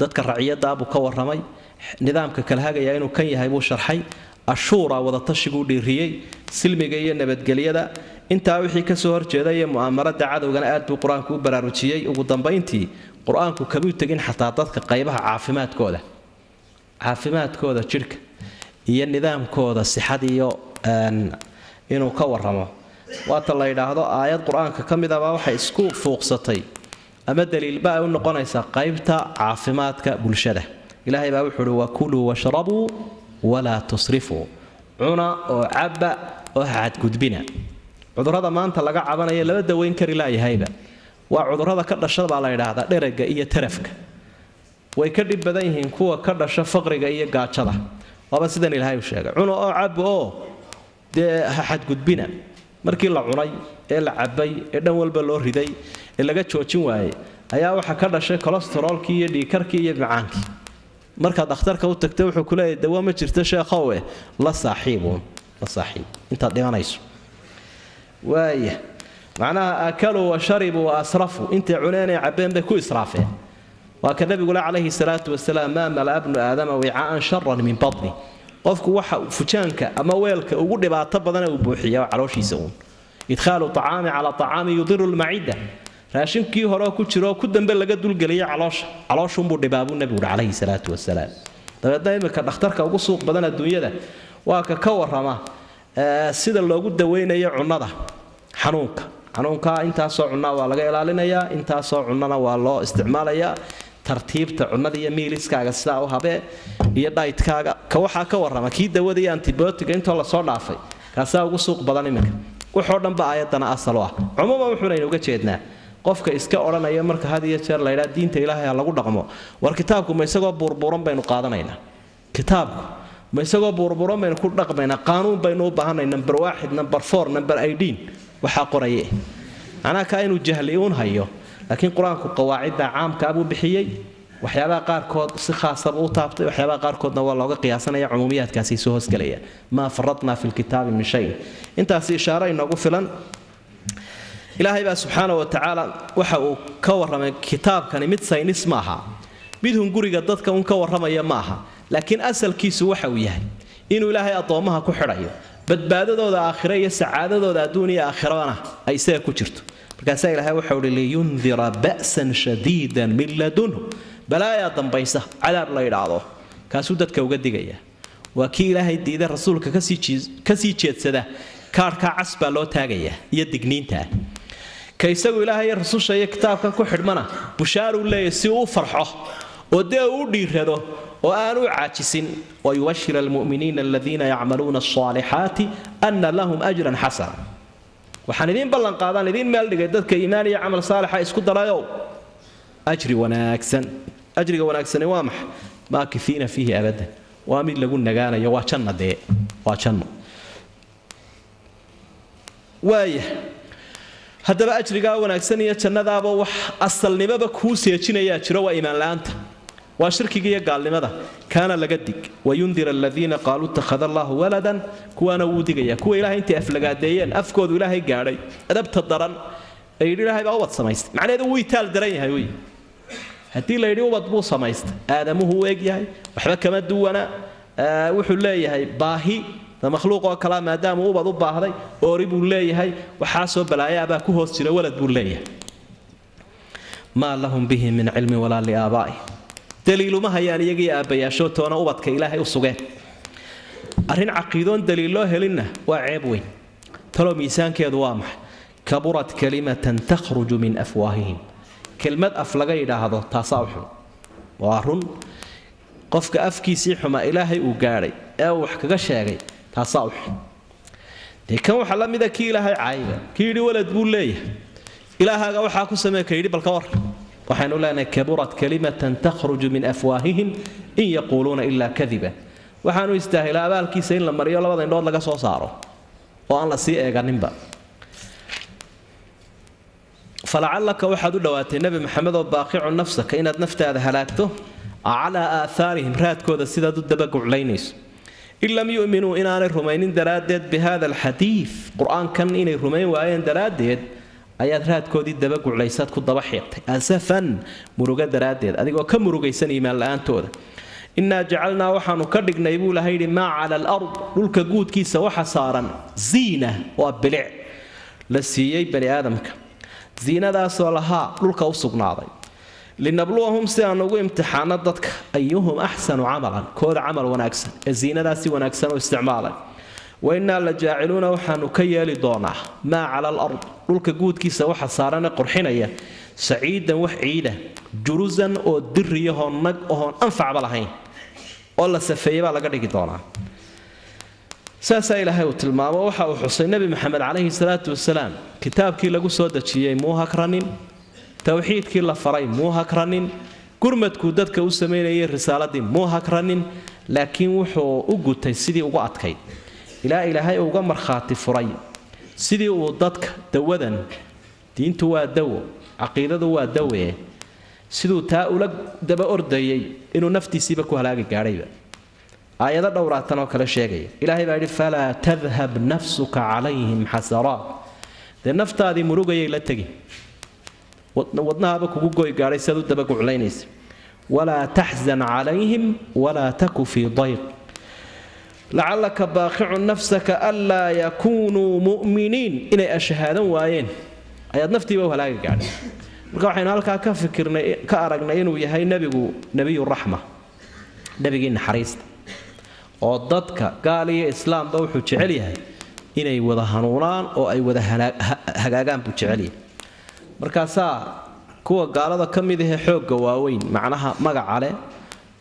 dadka raciyadaabuu ka warramay nidaamka kala hagaya inuu kan yahay buu sharxay ashuura wadatashigu dhiiriyey silmiga iyo nabadgelyada. Intaa wixii ka soo horjeeda iyo mu'aamarada cadowgana aad buu qur'aanku u baraarujiyey. Ugu dambayntii qur'aanku kamuu tegin xataa dadka qaybaha caafimaadkooda caafimaadkooda jidhka iyo nidaamkooda sixad iyo inuu ka waramo waata la yidhaahdo aayad qur'aanka ka mid abaa waxay isku fuuqsatay. Ama daliilba ay u noqonaysaa qaybta caafimaadka bulshada. Ilaahay baa wuxuu uhi wakuluu washrabuu walaa tusrifuu. Cuna oo cabba oo xadgudbina. Cudurrada maanta laga cabanaya laba daweyn kari laayahayba. Waa cudurrada ka dhasha baa la yidhaahdaa dherega iyo tarafka way ka dhib badan yihiin kuwa ka dhasha faqriga iyo gaajada. Waaba sidan ilaahay u sheegay cuna oo cabba oo dee ha xadgudbina. Markii la cunay ee la cabbay ee dhan walba loo riday ee laga joojin waayey ayaa waxaa ka dhashay kolestaroolkii iyo dhiikarkii iyo macaankii markaad dhakhtarka u tagta wuxuu ku leeyahay dawo ma jirto sheekhowe la saaxiibuun la saaxiib. Intaad dhimanayso. Waaya macnaha akaluu wa sharibuu wa asrafuu intay cuneenay bay ku israafeen waa ka nabigule calayhi salaatu wasalaam maa malaa bnu aadama wicaaan sharan min badni. Qofku waxa fujaanka ama weelka ugu dhibaato badana uu buuxiya calooshiisa uun. Idkhaalu acaami cala acaami yudiru lmacida raashinkii horeoo ku jiro oo ku dambe laga dulgeliya caloosha. Calooshuunbuu dhibaabuu nebigu uhi calayhi salaatu wasalaam. Dabeedna imika dhakhtarka ugu suuq badan adduunyada waa ka ka warrama sida loogu daweynayo cunnada xanuunka xanuunka intaasoo cunnaa waa laga ilaalinayaa intaasoo cunnana waa loo isticmaalayaa tartiibta cunnada iyo miiliskaaga sidaa u habee iyo dhaytkaaga ka waxaa ka warrama kii dawada antibiotiga intoo la soo dhaafay kaasaa ugu suuq badan iminka. Waxoo dhanba aayaddana asal ah. Cumuuman wuxuunaynu uga jeednaa qofka iska odhanaya marka had iyo jeer laydhaa diinta ilaahay ha lagu dhaqmo. War kitaabku ma isagoo buurbuuran baynu qaadanaynaa kitaabku ma isagoo buurbuuran baynu ku dhaqmaynaa qaanuun baynu u baahanay number waaxid number four number idin waxaa qoraye. Macnaha kaa inuu jahli uun hayo laakiin qur'aanku qawaacidda caamkaa bixiyey waxyaabaha qaarkood si khaasaba u taabtay waxyaabaha qaarkoodna waa looga qiyaasanaya cumuumiyaadkaasay soo hoosgelayaan maa faradnaa fi lkitaabi min shayin intaasi ishaaro inoogu filan. Ilaahay baa subxaana wa tacaala waxa uu ka warramay kitaabkani mid saynis ma aha. Mid hunguriga dadka un ka warramaya ma aha. Laakiin asalkiisu waxa uu yahay inuu ilaahay addoommaha ku xidhayo badbaadadooda aakhire iyo sacaadadooda adduun iyo aakhirana ay isaga ku jirto. Markaasaa ilaahay waxau uhi liyundira ba'san shadiidan min ladunhu. Balaayaa dambaysa cadaab la idhaahdo kaasuu dadka uga digaya. Waa kii ilaahay diiday rasuulka ka sii jeedsada kaarhkaa cas baa loo taagayaa iyo digniintaa ka isagu ilaahay rasusha iyo kitaabkan ku xidhmana bushaaruu leeyahy si uu u farxo oo dee uu dhiirado oo aan u caajisin wayubashir almu'miniina aladiina yacmaluuna alصaalixaati ana lahum ajran xasana. Waxaan idiin ballanqaadaan idiin meel dhigay dadka iimaan iyo camal saalixa isku darayow ajri wanaagsan. Ajriga wanaagsani waa maxa maakifiina fiihi abadan. Waa mid lagu nagaanayo waa janna dee. Waa janno. Waaya haddaba ajrigaa wanaagsan iyo jannadaaba wax asalnimaba kuu seejinayaa jiro waa iimaanla'aanta waa shirkiga iyo gaalnimada. Kaana laga dig. Wayundira aladiina qaaluu ittakhada allahu waladan. Kuwaana wuu digaya. Kuwa ilahay intay aflagaadeeyeen afkoodu ilaahay gaadhay. Adabta daran. Ee yidhi ilaahay baa ubad samaystay. Macnaheedu wuu itaal daran yahay wey. Haddii la yidhi ubad buu samaystay. Aadamuhu u eg yahay. Waxba kama duwana. Wuxuu leeyahay baahi. Makhluuqoo kalea maadaamuu ubad u baahday oori buu leeyahay. Waxaasoo balaayaabaa ku hoos jira walad buu leeyahay. Maa lahum bihi min cilmin walaa liaabaa'ih daliiluma hayaan iyagii aabbayaashoo toona ubadka ilaahay u sugeen. Arrin caqiidoon daliil loo helinna waa ceeb weyn. Taloo miisaankeedu waa maxay? Kaburat kalimatan takhruju min afwaahihim. Kelmad af laga yidhaahdo taasaa u xun. Waa run. Qofka afkiisii xuma ilaahay uu gaadhay ee uu wax kaga sheegay taasaa u xun. Dee kan waxaa la mida kii ilaahay caayiba kii yidhi walad buu leeyahay. Ilaahaaga waxaa ku samee ka yidhi balka war waxaynu leenahay kaburat kalimatan takhruju min afwaahihim in yaquuluuna ilaa kadiba waxaanu istaahila abaalkiisa in la mariyo labada indhood laga soo saaro oo aan la sii eeganinba. Falacallaka waxaad u dhowaatay nebi maxamed oo baaqicu nafsaka inaad naftaada halaagto calaa aahaarihim raadkooda sidaad u dabaguclaynayso. In lam yu'minuu inaanay rumaynin daraaddeed bi alxadiid qur'aankan inay rumayn waayeen daraaddeed ayaad raadkoodii dabaguclaysaad ku daba xiiqtay asafan murugo daraaddeed. Adigoo ka murugaysan iimaan la'aantooda. Innaa jacalnaa waxaanu ka dhignay buu ilahay yidhi maa cala alard dhulka guudkiisa waxa saaran ziina waa bilic. La siiyey bani aadamka. Ziinadaasoo lahaa dhulka u sugnaaday. Linabluwahum si aan ugu imtixaano dadka ayuhum axsanu camalan kooda camal wanaagsan. Ee ziinadaasi wanaagsan u isticmaalay wainnaa la jaaciluuna waxaanu ka yeeli doonaa maa cala alard dhulka guudkiisa waxa saarane qurxinaya saciidan wax ciida jurusan oo diriyahoo nag ohoon anfacba lahayn oo la safeeyey baa laga dhigi doonaa. Saasaa ilaahay uu tilmaamo waxa uu xusay nebi maxamed calayhi salaatu wasalaam kitaabkii lagu soo dejiyey muu hakranin towxiidkii la faray muu hakranin gurmadkuu dadka u samaynayay risaaladii muu hakranin laakiin wuxuu u gutay sidii ugu adkayd ilaa ilaahay uga markhaati furay. Sidii uu dadka dawadan diintu waa dawo caqiidadu waa dawe siduu taa ula daba ordayay inuu naftiisiiba ku halaagi gaadhayba. Aayado dhowraatan oo kale sheegaya ilaahay baa yidhi falaa tadhab nafsuka calayhim xasaraat dee naftaadii murugayay la tegi. Wadnahaaba kugu goy gaadhay siaad u dabaguclaynaysa walaa taxzan calayhim walaa taku fii dayq lacallaka baaqicun nafsaka anlaa yakuunuu mu'miniin inay ashahaadan waayeen ayaad naftiiba u halaagi gaadhay marka waxaynu halkaa ka fikirnay ka aragnay inuu yahay nebigu nebiyuraxma nebigii naxariista oo dadka gaal iyo islaamba wuxuu jecel yahay inay wada hanuunaan oo ay wada hagaagaan buu jecel yahay markaasaa kuwa gaalada ka mid ahee xoogga waaweyn macnaha magaca leh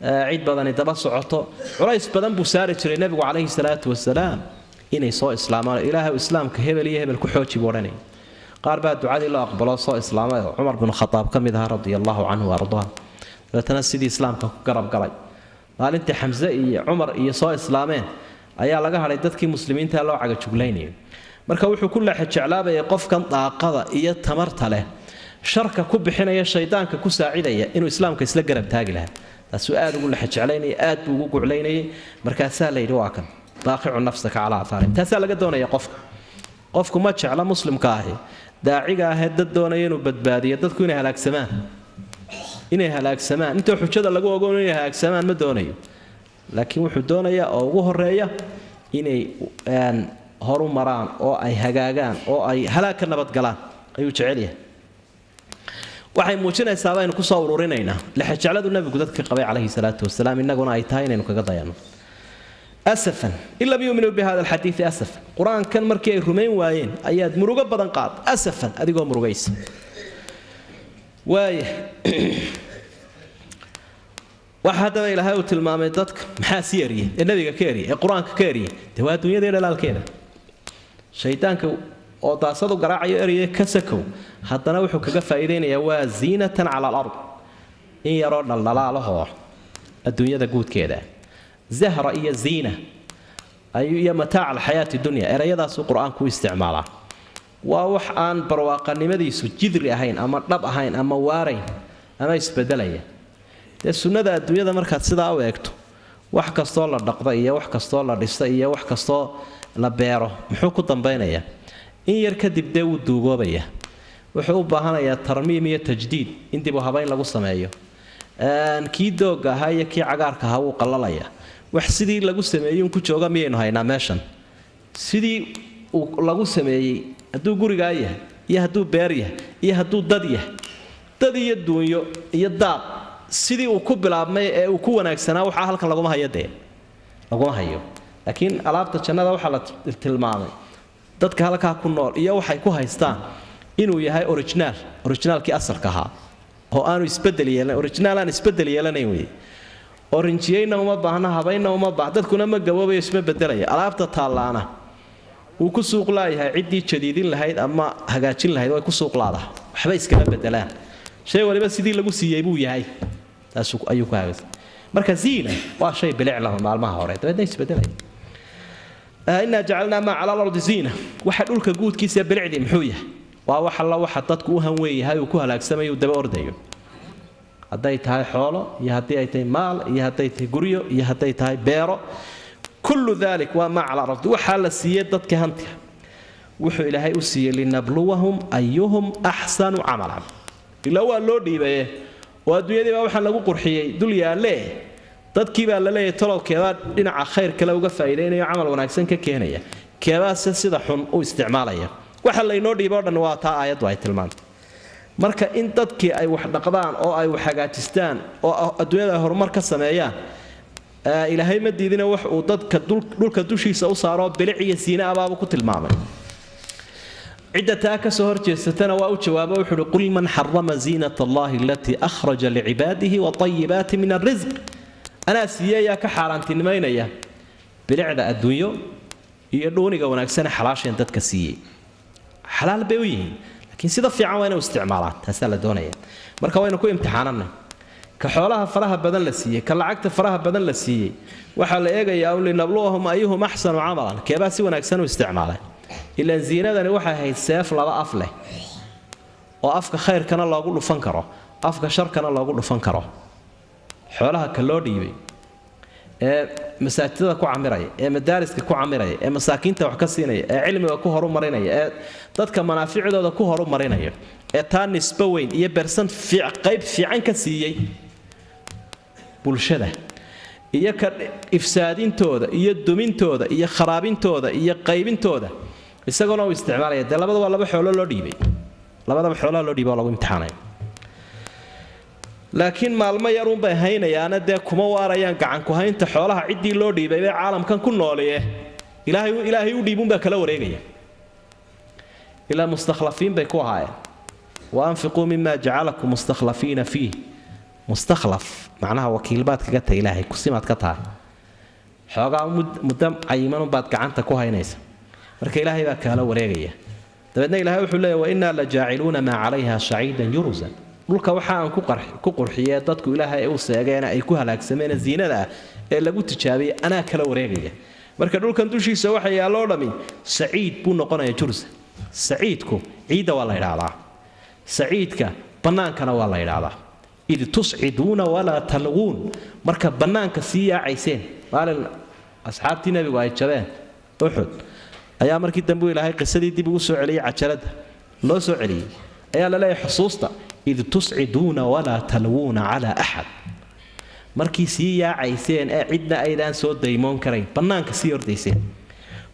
cid badani daba socoto. Culays badan buu saari jiray nebigu calayhi salaatu wasalaam inay soo islaamaan. Ilaahay islaamka hebel iyo hebel ku xooji buu odhanaya qaar baa ducadii loo aqbalo soo islaamay. Oo cumar binu khadaab ka mid ahaa radia allahu canhu ardaa dabeetana sidii islaamka ku garab galay. Maalintii xamse iyo cumar iyo soo islaameen ayaa laga hadhay dadkii muslimiinta loo cagajuglaynayay marka wuxuu ku leexa jeclaabayay qofkan daaqada iyo tamarta leh. Sharka ku bixinaya shaydaanka ku saacidaya inuu islaamka isla garab taagi lahaa taasuu aad ugu lexa jeclaynaya aad buu ugu guclaynayay markaasaa la yidhi waa kan. Baaqicu nafsaka calaa athaarim taasaa laga doonaya qofka. Qofku ma jecla muslimka ahi. Daaciga ahee dad doonaya inuu badbaadiyo. Dadku inay halaagsamaan inay halaagsamaan intoo xujada lagu ogoon inay halaagsamaan ma doonayo. Laakiin wuxuu doonayaa oo ugu horreeya inay horu maraan oo ay hagaagaan oo ay halaag ka nabadgalaan ayuu jecel yahay waxay muujinaysaa baynu ku soo ururinaynaa lexejecladu nabigu dadka qabay calayhi salaatu wasalaam innaguna ay tahay inaynu kaga dayanno asafan in lam yuuminuu bi asafan. Qur'aankan markii ay rumayn waayeen ayaad murugo badan qaad. Asafan adigoo murugaysa. Waaya waxa haddaba ilaahay uu tilmaamay dadka maxaa sii eriyey? Ee nabiga ka eriyey ee qur'aanka ka eriyey? Dee waa dunyada dhalaalkeeda. Shaydaanka oo daasadu garaacayo eriyay ka sakow. Haddana wuxuu kaga faa'iidaynayaa waa ziinatan cala alard. In yaroo dhaldhalaalahoo adduunyada guudkeeda. Zahra iyo ziina. Iyo mataaca alxayaati dunya. Erayadaasuu qur'aanku u isticmaalaa waa wax aan barwaaqanimadiisu jidri ahayn ama dhab ahayn ama waarayn ama isbedelaya. Dee sunnada adduunyada markaad sidaa u eegto wax kastoo la dhaqda iyo wax kastoo la dhisa iyo wax kastoo la beero muxuu ku dambaynayaa in yar kadib dee wuu duugoobaya wuxuu u baahanayaa tarmiim iyo tajdiid in dib u habayn lagu sameeyo. Kii doogga ahaa iyo kii cagaarka ahaa wuu qallalaya wax sidii lagu sameeyey un ku jooga miyaynu haynaa meeshan? Sidii lagu sameeyey hadduu gurigaa yahay iyo hadduu beer yahay iyo hadduu dad yahay dad iyo duunyo iyo daaq sidii uu ku bilaabmay ee uu ku wanaagsanaa waxaa halkan laguma hayo dee. Laguma hayo. Laakiin alaabta jannada waxaa la tilmaamay dadka halkaa ku nool iyo waxay ku haystaan inuu yahay originaal originaalkii asalka ahaa oo aanu isbeddel yeelan originaal aan isbeddel yeelanayn wey orinjiyeyna uma baahna habaynna uma baah dadkuna ma gaboobayo isma bedelaya alaabta taallaana wuu ku suuq laayahay ciddii jadiidin lahayd ama hagaajin lahayd way ku suuq laadaha waxba iskama bedelaan shay waliba sidii lagu siiyey buu yahay. Taas ku hagaagsan marka ziina waa shay bilic lahu maalmaha hore dabeedna isbedelaya inaa jacalnaa maa cala alardi ziina. Waxa dhulka guudkiisa bilicdii muxuu yahay? Waa wax alla waxa dadku u hanweeyahay uu ku halaagsamayo uu daba ordayo. Hadday tahay xoolo iyo haddii ay tahay maal iyo hadday tahay guryo iyo hadday tahay beero kullu dalik waa maa cala alardi. Waxaa la siiyey dadka hantiga wuxuu ilaahay u siiyey linabluwahum ayuhum axsanu camalan. Ilaa waa loo dhiibaye. Oo adduunyadiibaa waxaan lagu qurxiyey dul yaalle dadkii baa la leeyahay talow dhinaca khayr kale uga faa'iidaynayo camal wanaagsan ka keenaya. Keebaase sida xun u isticmaalaya. Waxa laynoo dhiibo dhan waa taa aayaddu ay tilmaantay. Marka in dadkii ay wax dhaqdaan oo ay wax hagaajistaan oo adduunyada ay horumar ka sameeyaan ilaahay ma diidina wax uu dadka dhulka dushiisa u saaroo bilic iyo siine abaaba ku tilmaamay. Cidda taa ka horjeesatana waa u jawaabo wuxuu uhi qul man xarama ziinat allahi alatii akhraja licibaadihi waayibaati min alrisq anaa siiye ayaa ka xaaraantinimaynaya bilicda adduunyo iyo dhuuniga wanaagsane xalaasheen dadka siiyey. Xalaal bay u yihiin laakiin sida fiican waa inay isticmaalaan taasaa la doonaya. Marka waynu ku imtixaananay ka xoolaha faraha badan la siiyey ka lacagta faraha badan la siiyey. Waxaa la eegayaa un ayuhum axsanu camalan. Keebaa si wanaagsan u isticmaalay. Ilaan ziinadani waxay ahayd seef laba af leh oo afka khayrkana loogu dhufan karo afka sharkana loogu dhufan karo xoolaha ka loo dhiibay ee masaajidada ku camiraya ee madaariska ku camiraya ee masaakiinta wax ka siinaya ee cilmiga ku horumarinaya ee dadka manaaficdooda ku horumarinaya ee taa nisbo weyn iyo bersan qayb fiican ka siiyey bulshada iyo ka ifsaadintooda iyo dumintooda iyo kharaabintooda iyo qaybintooda isagoona uu isticmaalaya. Dee labada waa laba xoolo loo dhiibay. Labadaba xoolaha loo dhiibay oo lagu imtixaanaya laakiin maalmo yarunbay haynayaana dee kuma waarayaan gacankuhaynta xoolaha ciddii loo dhiibay bee caalamkan ku nooliye. Ilaahay u dhiibunbaa kala wareegaya. Ilaa mustakhlafiin bay ku ahaayeen. Wa anfiquu mima jacalakum mustakhlafiina fiih. Mustakhlaf macnaha wakiilbaad kaga tahay ilaahay kusimaad ka tahay. Xoogaa muddo cayimanunbaad gacanta ku haynaysa. Marka ilaahay baa kaala wareegaya. Dabeedna ilahay wuxuu leeya wa innaa la jaaciluuna maa calayha shaciidan yurusan dhulka waxa aan ku qurxiyee dadku ilaahay ay u seegeena ay ku halaagsameen ziinada ah ee lagu tijaabiyey anaa kala wareegaya. Marka dhulkan dushiisa waxa yaalloo dhammi saciid buu noqonaya jursa. Saciidku ciidda waa la idhaahdaa saciidka bannaankana waa la idhaahdaa id tusciduuna walaa talquun marka bannaanka sii yaacayseen maalin asxaabtii nebigu ay jabeen uxud ayaa markii dambe ilaahay qisadii dib ugu soo celiyey cajaladda loo soo celiyey. Ayaa la leeyahay xusuusta id tusciduuna walaa talwuuna calaa axad markii sii yaacayseen ee cidna aydaan soo daymoon karayn bannaanka sii ordayseen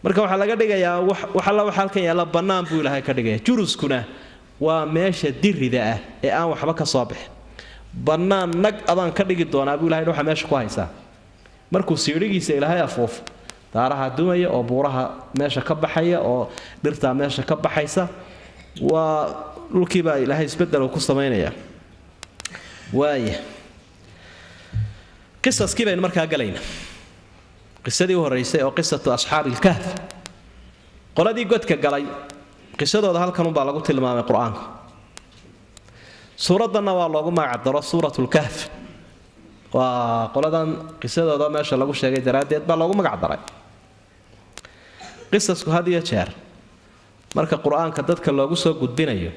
marka waxaa laga dhigayaa wax alla waxa halkan yaalla bannaan buu ilaahay ka dhigaya juruskuna waa meesha dirida ah ee aan waxba ka soo bixin bannaan nag adaan ka dhigi doonaa buu ilahay waxa meesha ku haysaa markuu siidhigiisa ilaahay afuufo daaraha dumaya oo buuraha meesha ka baxaya oo dhirtaa meesha ka baxaysa waa dhulkiibaa ilaahay isbeddel ku samaynaya waaya qisaskii baynu markaa galayna qisadii u horraysay oo qisatu asxaabi ilkahf qoladii godka galay qisadooda halkanunbaa lagu tilmaamay qur'aanka suuraddanna waa loogu magacdaro suurat lkahf waa qoladan qisadooda meesha lagu sheegay daraaddeed baa loogu magacdaray. Qisasku had iyo jeer marka qur'aanka dadka loogu soo gudbinayo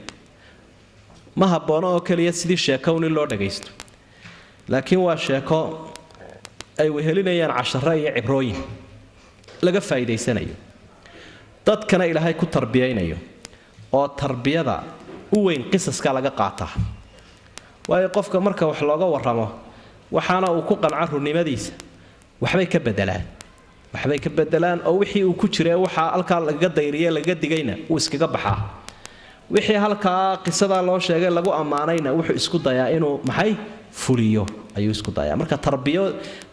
ma habboono oo keliya sidii sheekown in loo dhagaysto. Laakiin waa sheeko ay wehelinayaan cashare iyo cibrooyin laga faa'iidaysanayo. Dadkana ilaahay ku tarbiyaynayo oo tarbiyada u weyn qisaska laga qaataa waayo qofka marka wax looga warramo waxaana uu ku qanca runnimadiisa waxbay ka bedelaan waxbay ka bedelaan oo wixii uu ku jira waxaa halkaa lagaga dayriye lagaga digayna wuu iskaga baxaa wixii halkaa qisadaa loo sheegay lagu ammaanayna wuxuu isku dayaa inuu maxay fuliyo ayuu isku dayaa. Marka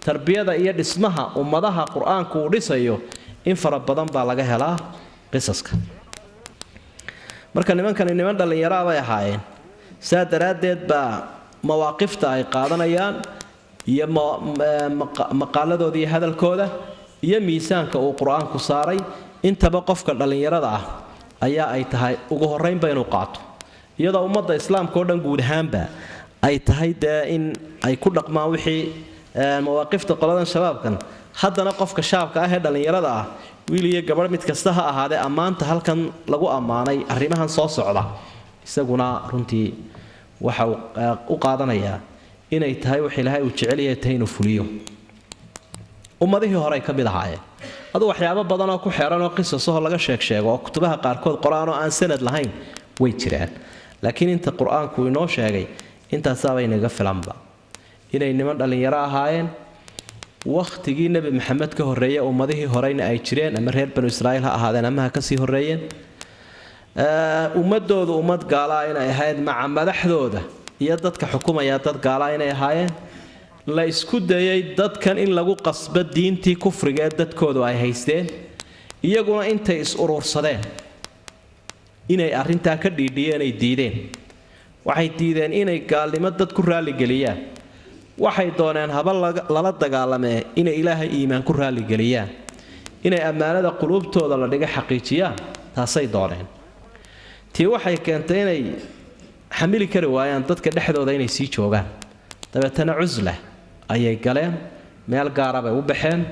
tarbiyada iyo dhismaha ummadaha qur'aanku uu dhisayo in fara badan baa laga helaa qisaska. Marka nimankani niman dhallinyaraa bay ahaayeen. Saa daraaddeed baa mawaaqifta ay qaadanayaan iyo maqaaladooda iyo hadalkooda iyo miisaanka uu qur'aanku saaray. Intaba qofka dhallinyarada ah ayaa ay tahay ugu horraynba inuu qaato. Iyadoo ummadda islaamka oo dhan guud ahaanba ay tahay dee in ay ku dhaqmaan wixii mawaaqifta qoladan shabaabkan. Haddana qofka shaabka ah ee dhallinyarada ah wiil iyo gabadh mid kasta ha ahaadee ammaanta halkan lagu ammaanay arrimahan soo socda. Isaguna runtii waxa u qaadanayaa inay tahay wax ilaahay uu jecelyahay tahay inuu fuliyo. Ummadihii hore ka mid ahaayeen adu waxyaabo badan oo ku xeeran oo qisasahoo laga sheeg sheego oo kutubaha qaarkood qor-aan oo aan sanad lahayn way jiraan. Laakiin inta qur'aanku inoo sheegay intaasaabay naga filanba. Inay niman dhallinyaro ahaayeen wakhtigii nebi maxamed ka horreeya ummadihii horeyna ay jireen ama reer banu israa'iil ha ahaadeen ama ha ka sii horreeyeen. Ummadoodu ummad gaalaa inay ahayd maca madaxdooda iyo dadka xukumaya dad gaalaa inay ahaayeen la isku dayay dadkan in lagu qasbo diintii kufriga ee dadkoodu ay haysteen iyaguna intay is urursadeen inay arrintaa ka dhiidhiyeen ay diideen. Waxay diideen inay gaalnimo dad ku raalligeliyaan waxay dooneen haba lala dagaalamee inay ilaahay iimaan ku raalligeliyaan inay ammaanada quluubtooda la dhiga xaqiijiyaan taasay dooneen. Tii waxay keentay inay xamili kari waayaan dadka dhexdooda inay sii joogaan. Dabeetana cusla ayay galeen. Meel gaara bay u baxeen.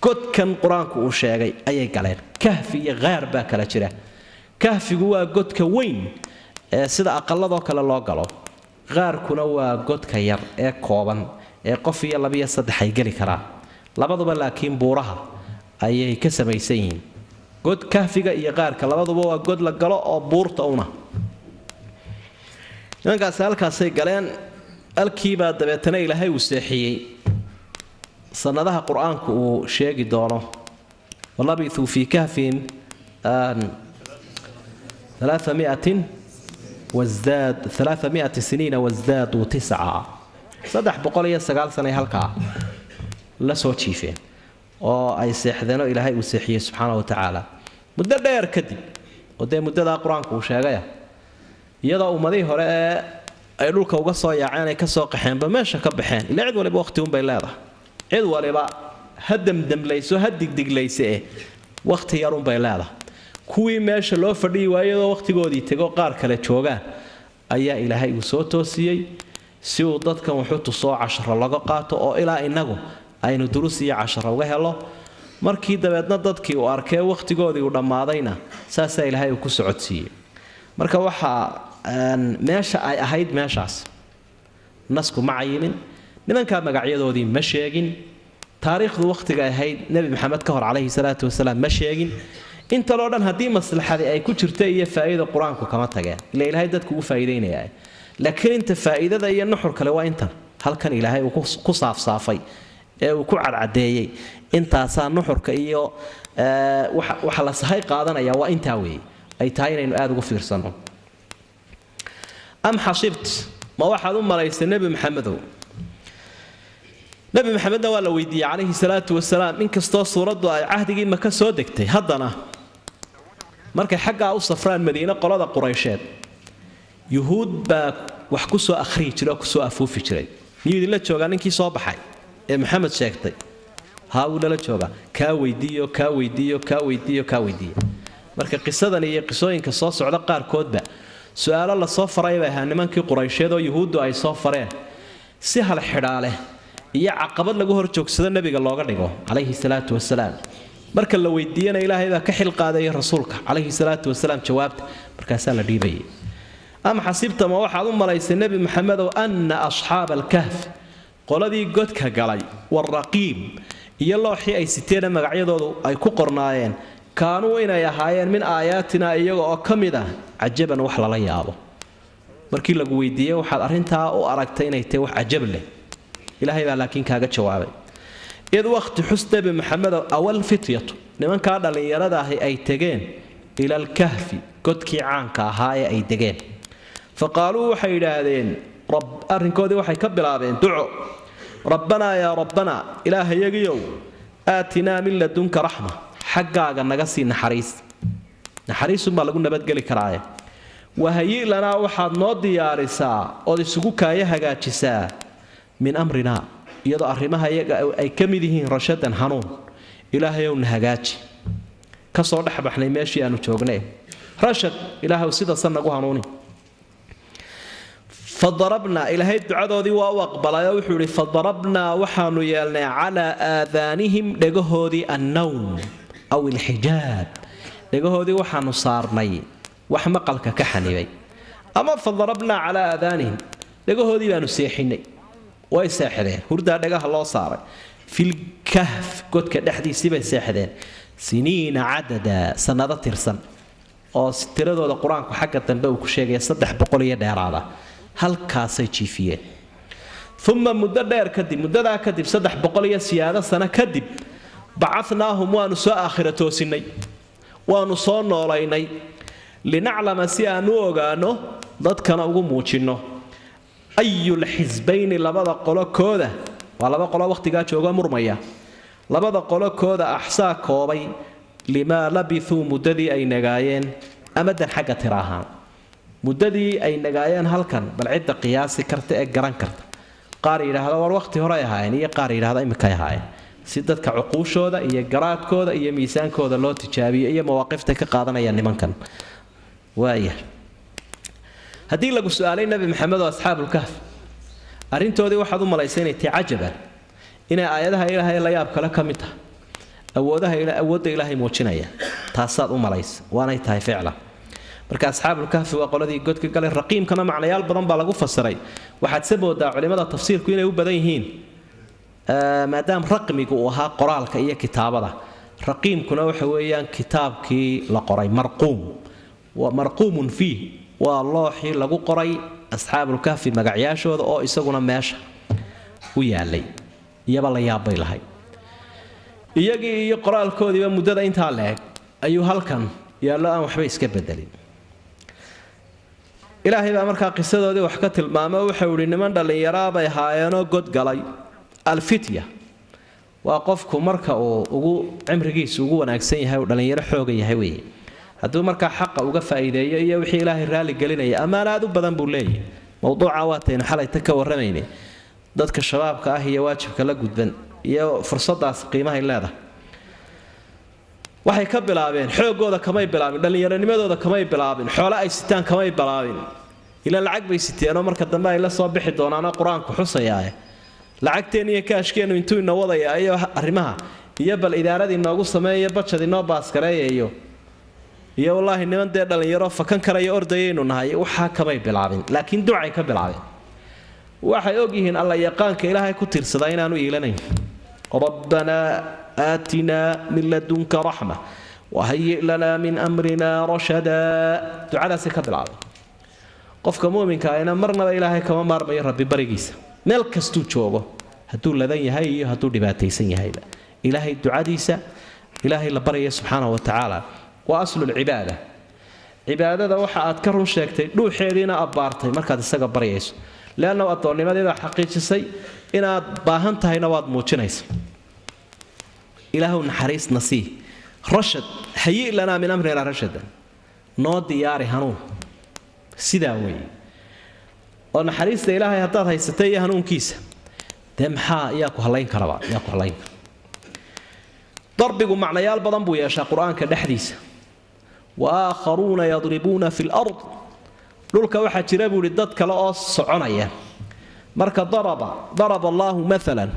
Godkan qur'aanku uu sheegay ayay galeen. Kahfi iyo khaar baa kala jira. Kahfigu waa godka weyn ee sida aqaladoo kale loo galo. Qaarkuna waa godka yar ee kooban ee qof iyo labiyo saddex ay geli karaan. Labaduba laakiin buuraha ayay ka samaysan yihiin. God kahfiga iyo qaarka labaduba waa god la galo oo buurta una. Nimankaasi halkaasay galeen alkiibaa dabeetana ilaahay uu seexiyey. Sanadaha qur'aanku uu sheegi doono. Walabituu fii kahfin alaaa miatin wasdaad alaaa miati halkaa la soo jiifeen oo ay seexdeenoo ilaahay uu seexiyey subxaana wa tacaala. Muddo dheer kadib oo dee muddadaa qur'aanku uu sheegaya iyadoo ummadihii hore ay dhulka uga soo yaaceen ay ka soo qaxeenba meesha ka baxeen. Ilaa cid waliba waqti unbay leedahay. Cid waliba ha demdemlayso ha digdiglayse eh waqti yarunbay leedahay. Kuwii meesha loo fadhiyi waayadoo wakhtigoodii tego qaar kale joogaan ayaa ilaahay uu soo toosiyey si uu dadkan wuxuu tusoo casharo laga qaato oo ilaa inagu aynu durus iyo casharo uga helo. Markii dabeedna dadkii uu arkee wakhtigoodii uu dhammaadayna saasaa ilaahay uu ku socodsiiyey. Marka waxaa meesha ay ahayd meeshaas. Nasku ma cayimin. Nimankaa magacyadoodii ma sheegin. Taariikhdu wakhtiga ahayd nebi maxamed ka hor calayhi salaatu wasalaam ma sheegin. Intanoo dhan haddii maslaxadii ay ku jirta iyo faa'iida qur'aanku kama tageen. Ila ilaahay dadku u faa'iideynaya laakiin inta faa'iidada iyo nuxur kale waa intan. Halkan ilaahay uu ku saafsaafay ee uu ku cadcadeeyey. Intaasaa nuxurka iyo waxa la sahay qaadanaya waa intaa weeye. Ay tahay inaynu aada ugu fiirsanno am xasibt ma waxaad u malaysay nebi maxamedow nebi maxamedna waa la weydiiyey calayhi salaatu wasalaam inkastoo suuraddu ay cahdigii maka soo degtay haddana markay xaggaa u safraan madiine qolada quraysheed yuhuud baa wax ku soo akhriyi jiray oo ku soo afuufi jiray. Miyuu idinla joogaa ninkii soo baxay ee maxamed sheegtay. Haa wuu lala joogaa. Kaa weydiiyo kaa weydiiyo kaa weydiiyo kaa weydiiyo. Marka qisadan iyo qisooyinka soo socda qaarkoodba su'aalo la soo faray bay ahaa nimankii quraysheed oo yuhuuddu ay soo fareen. Si hal xidhaaleh iyo caqabad lagu hor joogsado nebiga looga dhigo calayhi salaatu wasalaam marka la weydiiyana ilaahay baa ka xilqaadaya rasuulka calayhi salaatu wasalaam jawaabta. Markaasaa la dhiibayay am xasibta ma waxaad u malaysay nebi maxamedow anna asxaaba alkahf qoladii godka galay waraqiim iyo looxii ay siteena magacyadoodu ay ku qornaayeen kaanuu inay ahaayeen min aayaatina iyaga oo ka mid ah cajaban wax lala yaabo. Markii lagu weydiiyey waxaad arrintaa u aragtay inay tahay wax cajab leh. Ilaahay baa laakiin kaaga jawaabay. Id wakhti xus nebi maxamedow awal fityatu nimankaa dhallinyarada ahi ay tegeen ila alkahfi godkii caanka ahaa ee ay degeen. Fa qaaluu waxay yidhaahdeen arrinkoodii waxay ka bilaabeen duco. Rabbanaa yaa rabbanaa ilaahayagiyow aatinaa min ladunka raxma xaggaaga naga sii naxariis. Naxariisunbaa lagu nabadgeli karaaye wahayi lanaa waxaad noo diyaarisaa ood isugu kaaya hagaajisaa min amrinaa iyadoo arrimaha iyaga ay ka mid yihiin rashadan hanuun. Ilaahayowna hagaaji. Ka soo dhexbaxnay meeshii aanu joognee rashad ilaahw sidasan nagu hanuuni. Fadarabnaa ilaahay ducadoodii waa u aqbalay oo wuxuu ihi fadarabnaa waxaanu yeelnay calaa aadaanihim dhegahoodii annowm aw ilxijaab dhegahoodii waxaanu saarnay wax maqalka ka xanibay. Ama fadarabnaa calaa aadaanihim dhegahoodii baanu seexinay way seexdeen hurdaa dhagaha loo saaray. Filkahf godka dhexdiisii bay seexdeen. Siniina cadada sannado tirsan. Oo tiradooda qur'aanku xagga dambe uu ku sheegaya saddex boqol iyo dheeraada. Halkaasay jiifiyeen. Uma muddo dheer kadib muddadaa kadib saddex boqol iyo siyaado sano kadib bacanaahum waanu soo aakhira toosinnay waanu soo noolaynay. Linaclama si aan u ogaano dadkana ugu muujinno. Ayulxisbayni labada qolo kooda waa laba qolo wakhtigaa jooga murmaya. Labada qolo kooda axsaa koobay limaa labithuu muddadii ay nagaayeen amadan xagga tira ahaan muddadii ay nagaayeen halkan bal cidda qiyaasi karta ee garan karta. Qaar yidhaahda war wakhti horey ahaayeen iyo qaar yidhahda imikay ahaayeen si dadka cuquushooda iyo garaadkooda iyo miisaankooda loo tijaabiyo iyo mawaaqifta ka qaadanayaan nimankan. Waaya haddii lagu su'aalay nebi maxamed oo asxaabulkahf arrintoodii waxaad u malaysay inay tahay cajaban inay aayadaha ilaahay la yaab kale ka mid tahay awoodaha awoodda ilaahay muujinaya taasaad u malaysa waanay tahay ficla marka asxaabulkahfi waa qoladii godka galay raqiimkana macnayaal badan baa lagu fasiray. Waxaad se moodaa culimmada tafsiirku inay u badan yihiin maadaama raqmigu uu ahaa qoraalka iyo kitaabada. Raqiimkuna waxa weeyaan kitaabkii la qoray marquum. Marquumun fiih. Waa looxii lagu qoray asxaabulkahfi magacyaashooda oo isaguna meesha u yaalay. Iyaba la yaabbay lahay. Iyagii iyo qoraalkoodiiba muddada intaa la-eg ayuu halkan yaallo aan waxba iska bedelin ilaahay baa markaa qisadoodii wax ka tilmaamo wuxuu ihi niman dhallinyaraa bay haayeenoo god galay alfitya. Waa qofku marka uu ugu cimrigiisu ugu wanaagsan yahay uu dhallinyaro xooga yahay weeye. Hadduu markaa xaqa uga faa'iideeyo iyo wixii ilaahay raalli gelinaya ammaan aad u badan buu leeyahy mowduuca waataynu xalayta ka warramaynay dadka shabaabka ah iyo waajibka la gudban iyo fursadaas qiimahay leedahay. Waxay ka bilaabeen xoogooda kamay bilaabin dhallinyaronimadooda kamay bilaabin xoole ay sitaan kamay bilaabin. Ilaa lacag bay siteenoo marka dambe ay la soo bixi doonaanoo qur'aanku xusayaae lacagteen iyo kaashkeenu intuu ina wadaya iyo arrimaha iyo bal idaaradii noogu sameeyo bajad inoo baaskareeyayo iyo wallaahi niman dee dhallinyaro fakan karaya ordayaynu nahay waxaa kamay bilaabin. Laakiin ducay ka bilaabeen waxay ogyihiin alla yaqaanka ilaahay ku tiirsadaa inaanu iilanayn. Rabbanaa aatinaa min ladunka raxma wahayi lanaa min amrina rashadaa ducadaasay ka bilaabeen qofka muminka ayna marnaba ilaahay kama maarmayo rabbi barigiisa meel kastuu joogo. Hadduu ladan yahay iyo hadduu dhibaataysan yahayba ilaahay ducadiisa ilaahay la baryaya subxaana wa tacaala waa aslulcibaada cibaadada waxa aad ka run sheegtay dhuuxeediina abbaartay markaad isaga baryayso leanna addoonnimadeeda xaqiijisay inaad baahan tahayna waad muujinaysa ilaahu naxariisna sii rashad hayi lanaa min amrina rashadan. Noo diyaari hanuun sidaa weeye oo naxariista ilaahay haddaad haysatay iyo hanuunkiisa. Dee maxaa yaa ku hallayn karaba yaa ku hallayn kara. Darbigu macnayaal badan buu yeeshaa qur'aanka dhexdiisa. Wa aakharuuna yadribuuna fi lard dhulka waxaa jira buu ihi dad kale oo soconaya. Marka daraba daraba allaahu maalan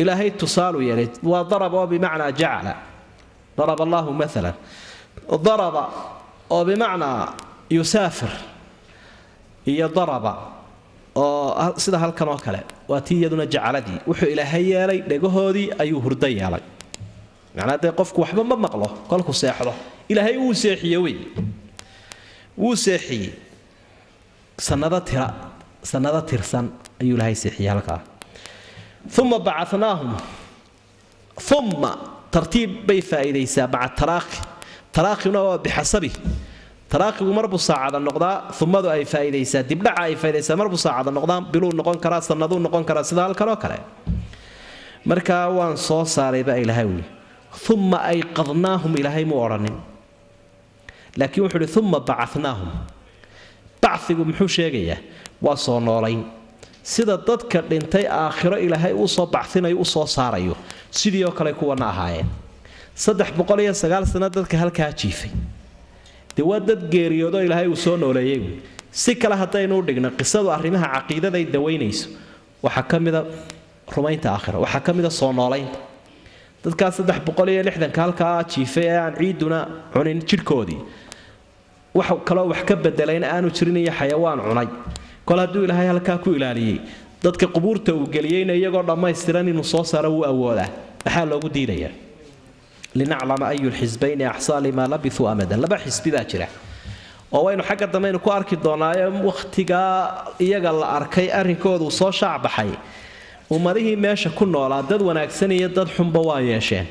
ilaahay tusaalu yeelay. Waa daraba oo bimacnaa jacala. Daraba allaahu maalan daraba oo bimacnaa yusaafir iyo daraba oo sida halkan oo kale waa tii iyaduna jacaladii. Wuxuu ilaahay yeelay dhegahoodii ayuu hurdo yeelay. Macnaa dee qofku waxba ma maqlo kolku seexdo. Ilaahay wuu seexiye wey. Wuu seexiyey sanado tira sanado tirsan ayuu ilaahay seexiyey halkaa. Uma bacanaahum uma tartiib bay faa'iidaysaa maca taraakhi. Taraakhina waa bixasabi taraakigu marbuu saacada noqdaa umadu ay faa'iidaysaa dibdhaca ay faaidaysaa marbuu saacada noqdaa biluu noqon karaa sanaduu noqon karaa sida halkan oo kale. Markaa waan soo saaray baa ilaahay wuli uma ayqadnaahum ilaahay muu odhanin. Laakiin wuxuu uhi uma bacanaahum bacigu muxuu sheegayaa waa soo noolayn. Sida dadka dhintay aakhiro ilaahay uu soo bacinayo u soo saarayo sidii oo kale kuwana ahaayeen. Saddex boqol iyo sagaal sano dadka halkaa jiifay dee waa dad geeriyoodo ilaahay uu soo nooleeyey. Si kale haddaynu u dhigno qisadu arrimaha caqiidaday dawaynayso waxaa ka mida rumaynta aakhira waxaa ka mida soo noolaynta. Dadkaas saddex boqol iyo lixdanka halkaa jiifay ee aan ciiduna cunin jidhkoodii. Wax kaloo wax ka bedelayna aanu jirin iyo xayawaan cunay. Kol hadduu ilaahay halkaa ku ilaaliyey dadka qubuurta uu geliyeyna iyagoo dhammaystiran inuu soo saaro wuu awoodaa. Maxaa loogu diidayaa linaclama ayu lxisbayni axsaa limaa labisuu amadan laba xisbi baa jira. Oo waynu xagga dambaynu ku arki doonaayo wakhtigaa iyaga la arkay arrinkoodu soo shaacbaxay ummadihii meesha ku noolaa dad wanaagsan iyo dad xunba waa yeesheen.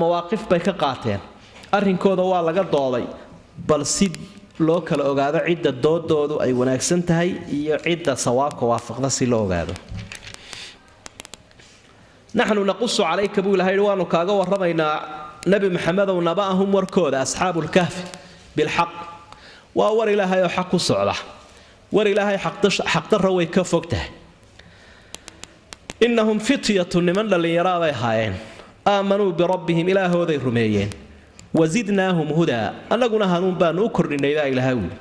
Mawaaqif bay ka qaateen. Arrinkooda waa laga dooday bal si loo kala ogaado cidda doodoodu ay wanaagsan tahay iyo cidda sawaabka waafaqda si loo ogaado naxnu naqusu calayka buu ilahay waanu kaaga warramaynaa nebi maxamedow naba'ahum warkooda asxaabulkahfi bilxaq waa war ilaahay oo xaq ku socda war ilaahay xaqdarra way ka fog tahay innahum fityatu niman dhallinyaraa bay ahaayeen aamanuu birabbihim ilaahooday rumeeyeen wasidnaahum hudaa annaguna hanuun baanu u kordhinay baa ilaahay wuli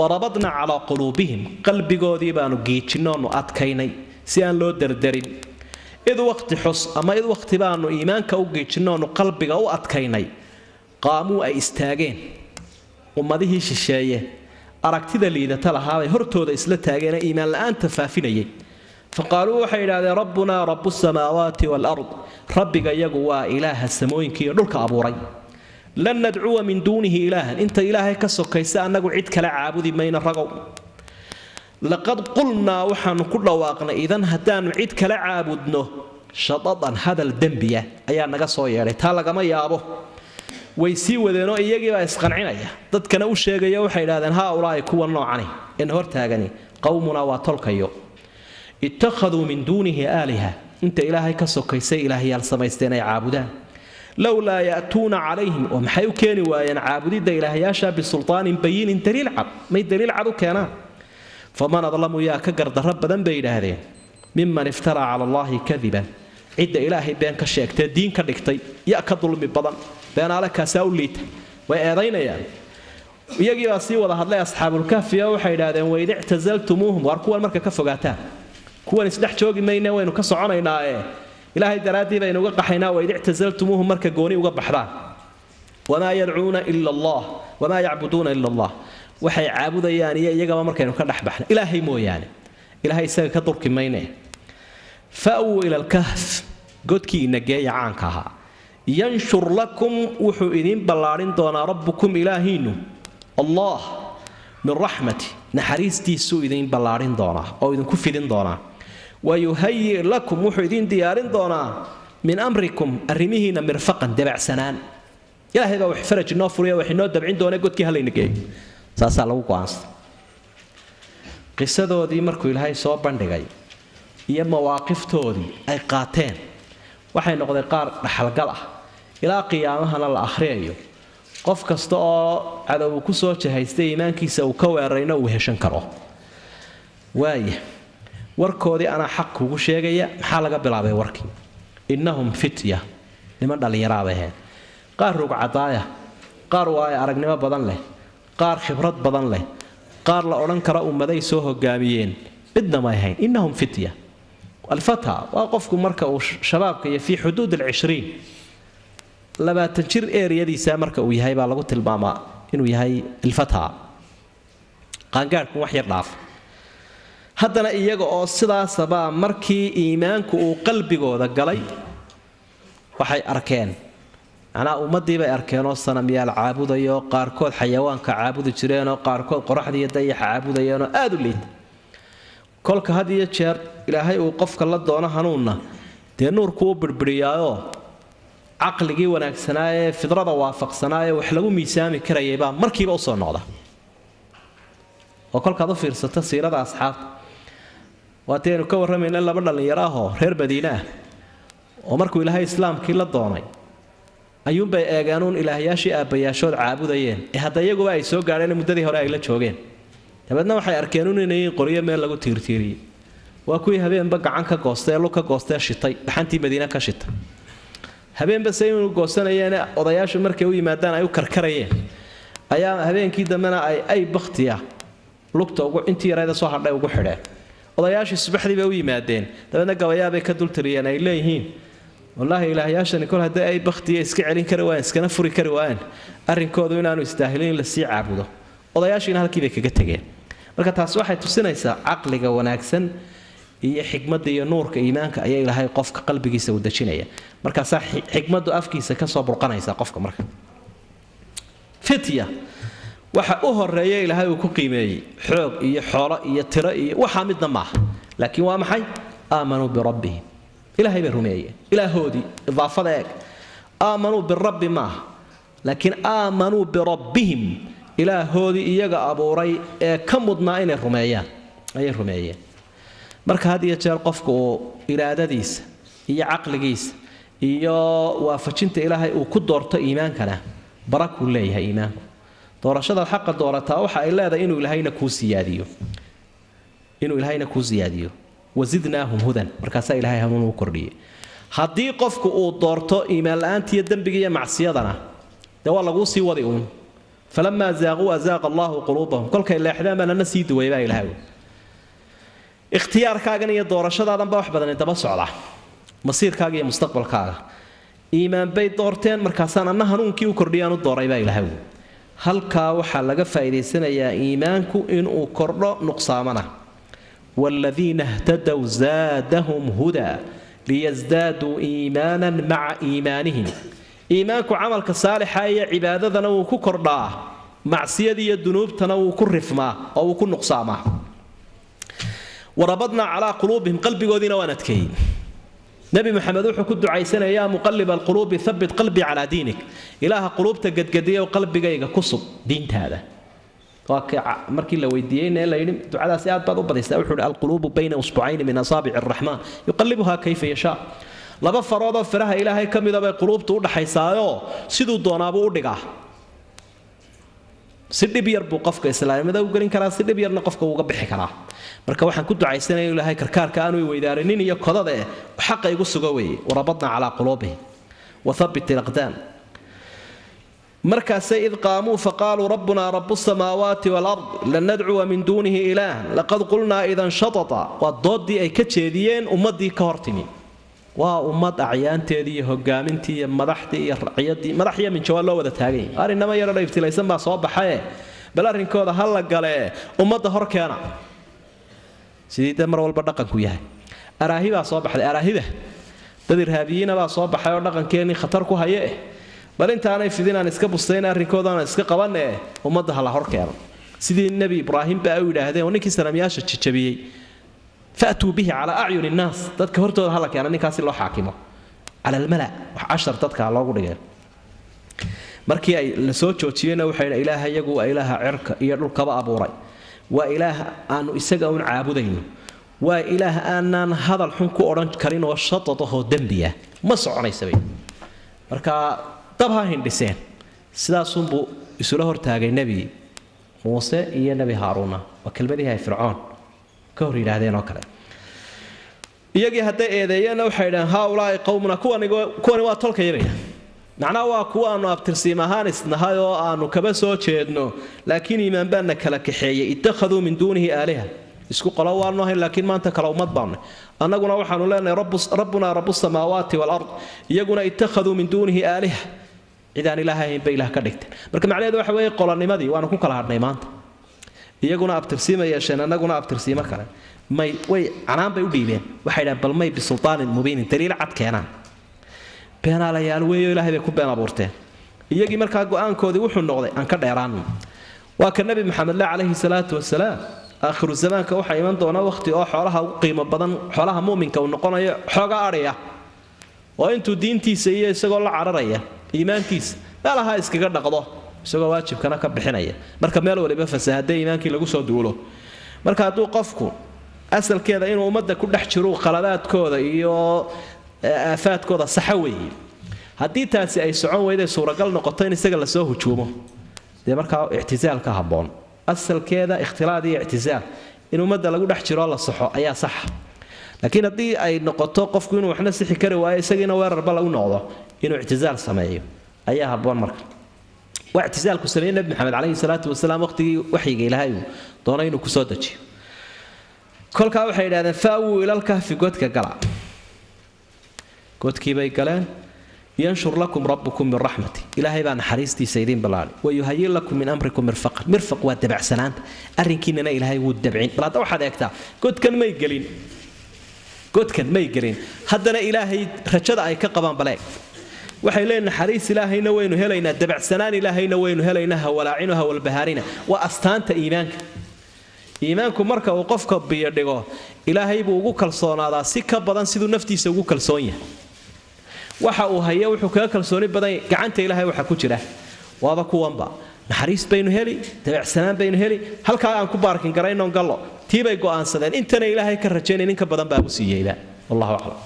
warabadna calaa quluubihim qalbigoodii baanu geejinnoonu adkaynay si aan loo derderin id waqti xus ama id waqti baanu iimaanka u geejinnoonu qalbiga u adkaynay qaamuu ay istaageen. Ummadihii shisheeye aragtida liidata lahaabay hortooda isla taageenee iimaan la'aanta faafinayay. Fa qaaluu waxay idhahdeen rabbunaa rabu samaawaati waalard rabbiga iyagu waa ilaaha samooyinka iyo dhulka abuuray. Lan nadcuwa min duunihi ilaahan. Inta ilaahay ka sokaysa annagu cid kale caabudi mayno ragow laqad qulnaa waxaanu ku dhawaaqnay idan haddaannu cid kale caabudno shadadan hadal dembiya ayaa naga soo yeedhay taa lagama yaabo way sii wadeenoo iyagiibaa isqancinaya dadkana u sheegaya waxay idhahdeen haa ulaahi kuwa noocani in hortaagani qowmunaa waa tolkayo ittakhaduu min duunihi aaliha inta ilaahay ka sokaysay ilaahyaal samaysteen ay caabudaan lowlaa ya'tuuna calayhim oo maxay u keeni waayeen caabudidda ilaahyaasha bisultaanin bayinin daliil cad may daliil cad u keenaan faman adlamu yaa ka gardarro badan bay yidhaahdeen miman iftaraa cala allaahi kadiban cidda ilaahay been ka sheegtee diin ka dhigtay ya ka dulmi badan beenaale kaasaa u liita way eedaynayaan iyagiibaa sii wada hadlay asxaabulkahfiya waxay idhahdeen waid ictasaltumuuhum waar kuwan marka ka fogaataan kuwan isdhex joogi mayne waynu ka soconaynaae ilaahay daraaddii baynu uga qaxaynaa waid ictasaltumuuhum marka gooni uga baxdaan wamaa yadcuuna ila allah wamaa yacbuduuna ila allah waxay caabudayaan iyo iyagaba markaynu ka dhexbaxna ilaahay mooyaane ilahay isaga ka durki mayne. Fawuu ila lkahf godkii inageeya caanka ahaa. Yanshur lakum wuxuu idiin ballaadhin doonaa rabbukum ilaahiinnu allah min raxmati naxariistiisuu idin ballaadhin doonaa oo idinku fidin doonaa. Wayuhayi lakum wuxuu idin diyaarin doonaa min amrikum arrimihiina mirfaqan dabacsanaan. Ilaahay baa wax faraj inoo furiya wax inoo dabcin doona godkii halayna geeyo saasaa lagu go'aansa qisadoodii markuu ilaahay soo bandhigay iyo mawaaqiftoodii ay qaateen waxay noqdeen qaar dhaxalgal ah. Ilaa qiyaamahana la akhriyayo. Qof kasta oo cadow ku soo jahaystay iimaankiisa uu ka weerarayna uu heshan karo. Waaya warkoodii anaa xaq kugu sheegaya maxaa laga bilaabay warkii? Innahum fitya. Niman dhallinyaraabay ahayn qaar rugcadaaya qaar waayo aragnimo badan leh qaar khibrad badan leh. Qaar la odhan kara ummaday soo hogaamiyeen. Midna may ahayn. Innahum fitya. Alfata waa qofku marka uu shabaabka iyo fii xuduud alcishriin labaatan jir eeriyadiisa marka uu yahay baa lagu tilmaamaa inuu yahay ilfata qaangaadhku wax yar dhaaf. Haddana iyaga oo sidaasabaa markii iimaanku uu qalbigooda galay waxay arkeen macnaa ummaddii bay arkeenoo sanamyaal caabudayoo qaarkood xayawaanka caabudi jireenoo qaarkood qoraxdiiyo dayaxa caabudayeenoo aada u liita kolka had iyo jeer ilaahay uu qofka la doono hanuunna. Dee nuurku u birbiriyaayoo caqligii wanaagsanaa ee fidrada waafaqsanaa ee wax lagu miisaami karayaybaa markiiba u soo noqda. Oo kolkaad u fiirsato siirada asxaabta. Waati aynu ka warramayna laba dhallinyaro ahoo reer madiine ah. Oo markuu ilaahay islaamkii la doonay ayuunbay eegeenuun ilaahyaashii aabbayaashood caabudayeen. Ee hadda iyaguba ay soo gaadheen muddadii hore ay la joogeen. Dabeedna waxay arkeenuun inay qoryo meel lagu tiirtiiriyey waa kuwii habeenba gacan ka goostay ee lug ka goostee shitay dhaxantii madiine ka shitay. Habeenba se inuu goosanayeen odayaashu markay u yimaadaan ay u karkarayeen. Ayaa habeenkii dambena ay ay baktiya lugta ugu intii yarayda soo hadhay ugu xidheen. Odayaashii subaxdii bay u yimaadeen. Dabeedna gabayaabay ka dultiriyeen ay leeyihiin wallaahi ilaahyaashani kol haddii ay baktiya iska celin kari waayeen iskana furi kari waayeen arrinkoodu inaanu istaahilin in la sii caabudo. Odayaashiina halkiibay kaga tegeen. Marka taasi waxay tusinaysaa caqliga wanaagsan iyo xikmadda iyo nuurka iimaanka ayaa ilaahay qofka qalbigiisa u dejinaya. Markaasaa xikmaddu afkiisa ka soo burqanaysa qofka marka. Fitya. Waxa u horreeya ilaahay uu ku qiimeeyey xoog iyo xoolo iyo tiro iyo waxaa midna maaha. Laakiin waa maxay? Aamanuu birabbihim ilaahay bay rumeeyeen ilaahoodii idaafada eeg aamanuu birabbi maaha laakiin aamanuu birabbihim ilaahoodii iyaga abuuray ee ka mudnaa inay rumeeyaan ayay rumeeyeen marka had iyo jeer qofku uu iraadadiisa iyo caqligiisa iyo waafajinta ilaahay uu ku doorto iimaankana barakuu leeyahay iimaanku doorashadaad xaqa doorataa waxa ay leedahay inuu ilaahayna kuu siyaadiyo inuu ilaahayna kuu siyaadiyo wasidnaahum hudan. Markaasaa ilaahay hanuun u kordhiyey. Haddii qofku uu doorto iimaan dembiga iyo macsiyadana dee waa laguu sii wadi uun? Falamaa zaaquu azaaqa allahu quluubahum. Kolkay leexdeen baa lana sii duway baa ilaahay ikhtiyaarkaagan iyo doorashadaadan baa wax badani daba socda. Masiirkaaga iyo mustaqbalkaaga. Iimaan bay doorteen markaasaan anna hanuunkii u kordhiyaan u dooray baa ilaahay halkaa waxaa laga faa'iidaysanayaa iimaanku inuu kordho nuqsaamana waaladiina htadow zaadahum hudaa liyasdaaduu iimaanan maca iimaanihim iimaanku camalka saalixa iyo cibaadadana wuu ku kordhaa macsiyada iyo dunuubtana wuu ku rifmaa oo wuu ku nuqsaamaa warabadnaa calaa quluubihim qalbigoodiina waan adkeeyey nebi maxamed wuxuu ku ducaysanaya yaa muqalib alquluubi habit qalbii calaa diinik ilaaha quluubta gadgadiyow qalbigayga ku diintaada markii la weydiiyeyna la yidhi ducadaasi aad baad u badaysaa wuxuu hi alquluubu bayna usbucayni min asaabici araxmaan yuqalibuhaa kayfa yashaa. Laba faroodoo firaha ilaahay ka mida bay quluubtu u dhaxaysaayoo siduu doonaabuu u dhigaa. Si dhib yar buu qofka islaamnimada u gelin karaa si dhib yarna qofka uuga bixi karaa. Marka waxaan ku ducaysanaya ilaahay karkaarka aanu weydaarinin iyo kodada eh xaqa igu sugo weeye. Warabadna calaa quluubihim wathabbit ilaqdaam markaasay id qaamuu faqaaluu rabbunaa rabu samaawaati walard lan nadcuwa min duunihi ilaahan laqad qulnaa idan shatata. Waa doodii ay ka jeediyeen ummadii ka hortimi waa ummad acyaanteedii iyo hogaamintii iyo madaxdii iyo raciyadii madax iyo minjawaa loo wada taagany arrinama yaroo ibtilaysan baa soo baxaye bal arrinkooda ha la gale ummadda hor keena. Sidii dee mar walba dhaqanku yahay. Araahi soo baxday araahida. Dad irhaabiyiina baa soo baxay oo dhaqankeenii khatar ku haye bal intaanay fidinaan iska bustayn arrinkoodaana iska qabane ummadda ha la keeno sidii nebi ibraahim ba u yidhaahdeen oo ninkii sanamyaasha jajabiyey. Faatuu bihi calaa acyuni nnaas. Dadka hortooda hala keena ninkaasi loo xaakimo. Cala almala wax cashar dadka loogu dhigay. Markii ay la soo joojiyeyna waxay dha ilaaha iyagu waa ilaaha cirka iyo dhulkaba abuuray. Waa ilaah aanu isaga un caabudayno. Waa ilaah aanaan hadal xun ku odhan karin oo shatadahoo dembiya ma soconaysabay marka dab ha hindhiseen sidaasunbuu isula hortaagay nebi muuse iyo nebi haaruuna waa kelmadihii ay fircoon ka hor yidhaahdeen oo kale. Iyagii hadday eedeeyeenna waxay dhaheen haaulaai qowmuna kuwani waa tolkayabaya macnaha waa kuwa aanu abtirsiim ahaan isnahay oo aanu kaba soo jeedno laakiin iimaan baana kala kaxeeyey. Ittakhaduu min duunihi aaliha. Isku qolo waanu ahayn laakiin maanta kale ummad baanu annaguna waxaanu leenahay rabbunaa rabu samaawaati walard iyaguna ittakhaduu min duunihi aaliha cidaan ilaah ahayn bay ilaah ka dhigteen marka macnaheedu waxa weeye qolonimadii waanu ku kala hadhnay maanta. Iyaguna abtirsiima yeesheen annaguna abtirsiimo kale. May way canaan bay u dhiibeen. Waxay dhahan bal may bisultaanin mubiinin daliil cad keenaan. Beenaalayaal weeyo ilaahay bay ku been abuurteen. Iyagii markaa go'aankoodii wuxuu noqday aan ka dheeraanno waa ka nebi maxamedle calayhi salaatu wasalaam. Aakhiru zamaanka waxaa iman doona wakhti oo xoolaha ugu qiimo badan xoolaha muuminka uu noqonayo xooga adhiya oo intuu diintiisa iyo isagoo la cararaya iimaankiisa meelaha iskaga dhaqdo isagoo waajibkana ka bixinaya. Marka meel waliba fasahaday iimaankii lagu soo duulo. Marka hadduu qofku asalkeeda inuu ummadda ku dhex jiro qaladaadkooda iyo aafaadkooda saxa weeye. Haddii taasi ay socon weyday suuragal noqoto in isaga la soo hujuumo dee markaa ictisaal ka habboon. Asalkeeda ikhtilaad iyo ictisaal in ummadda lagu dhex jiroo la saxo ayaa saxa laakiin haddii ay noqoto qofku inuu waxna sixi kari waayo isagiina weerarba lagu noqdo inuu ictisaal sameeyo. Ayaa habboon marka. Waa ictisaalku sameeyey nebi maxamed calayhi salaatu wasalaam waqtigii waxyiga ilaahay uu doonay inuu ku soo dejiyo. Kolkaa waxay yidhahdeen faawuu ilalkahfi godka gala. Godkiibay galeen yanshur lakum rabbukum min raxmati ilaahay naxariistiisa idiin ballaadhay. Wayuhayin lakum min amrikum mirfaqan. Mirfaq waa dabacsanaanta. Arrinkiinana ilaahay wuu dabcin bal hadda waxaad eegtaa godkan may gelin. Godkan may gelin. Haddana ilaahay rajada ay ka qabaan baleeg waxay leeyihiin naxariis ilaahayna waynu helaynaa dabacsanaan ilaahayna waynu helaynaa hawalaacinu hawalbahaarina. Waa astaanta iimaanka. Iimaanku marka uu qofka biyo dhigo ilaahay buu ugu kalsoonaadaa si ka badan siduu naftiisa ugu kalsoon yahay. Waxa uu haya wuxuu kaga kalsooni badan gacanta ilaahay waxa ku jira. Waaba kuwanba naxariis baynu heli dabacsanaan baynu heli halkaa aan ku baarkin garaynon gallo tii bay go'aansadeen intana ilaahay ka rajaynay ninka badan baa u siiyeyba wallahu aclam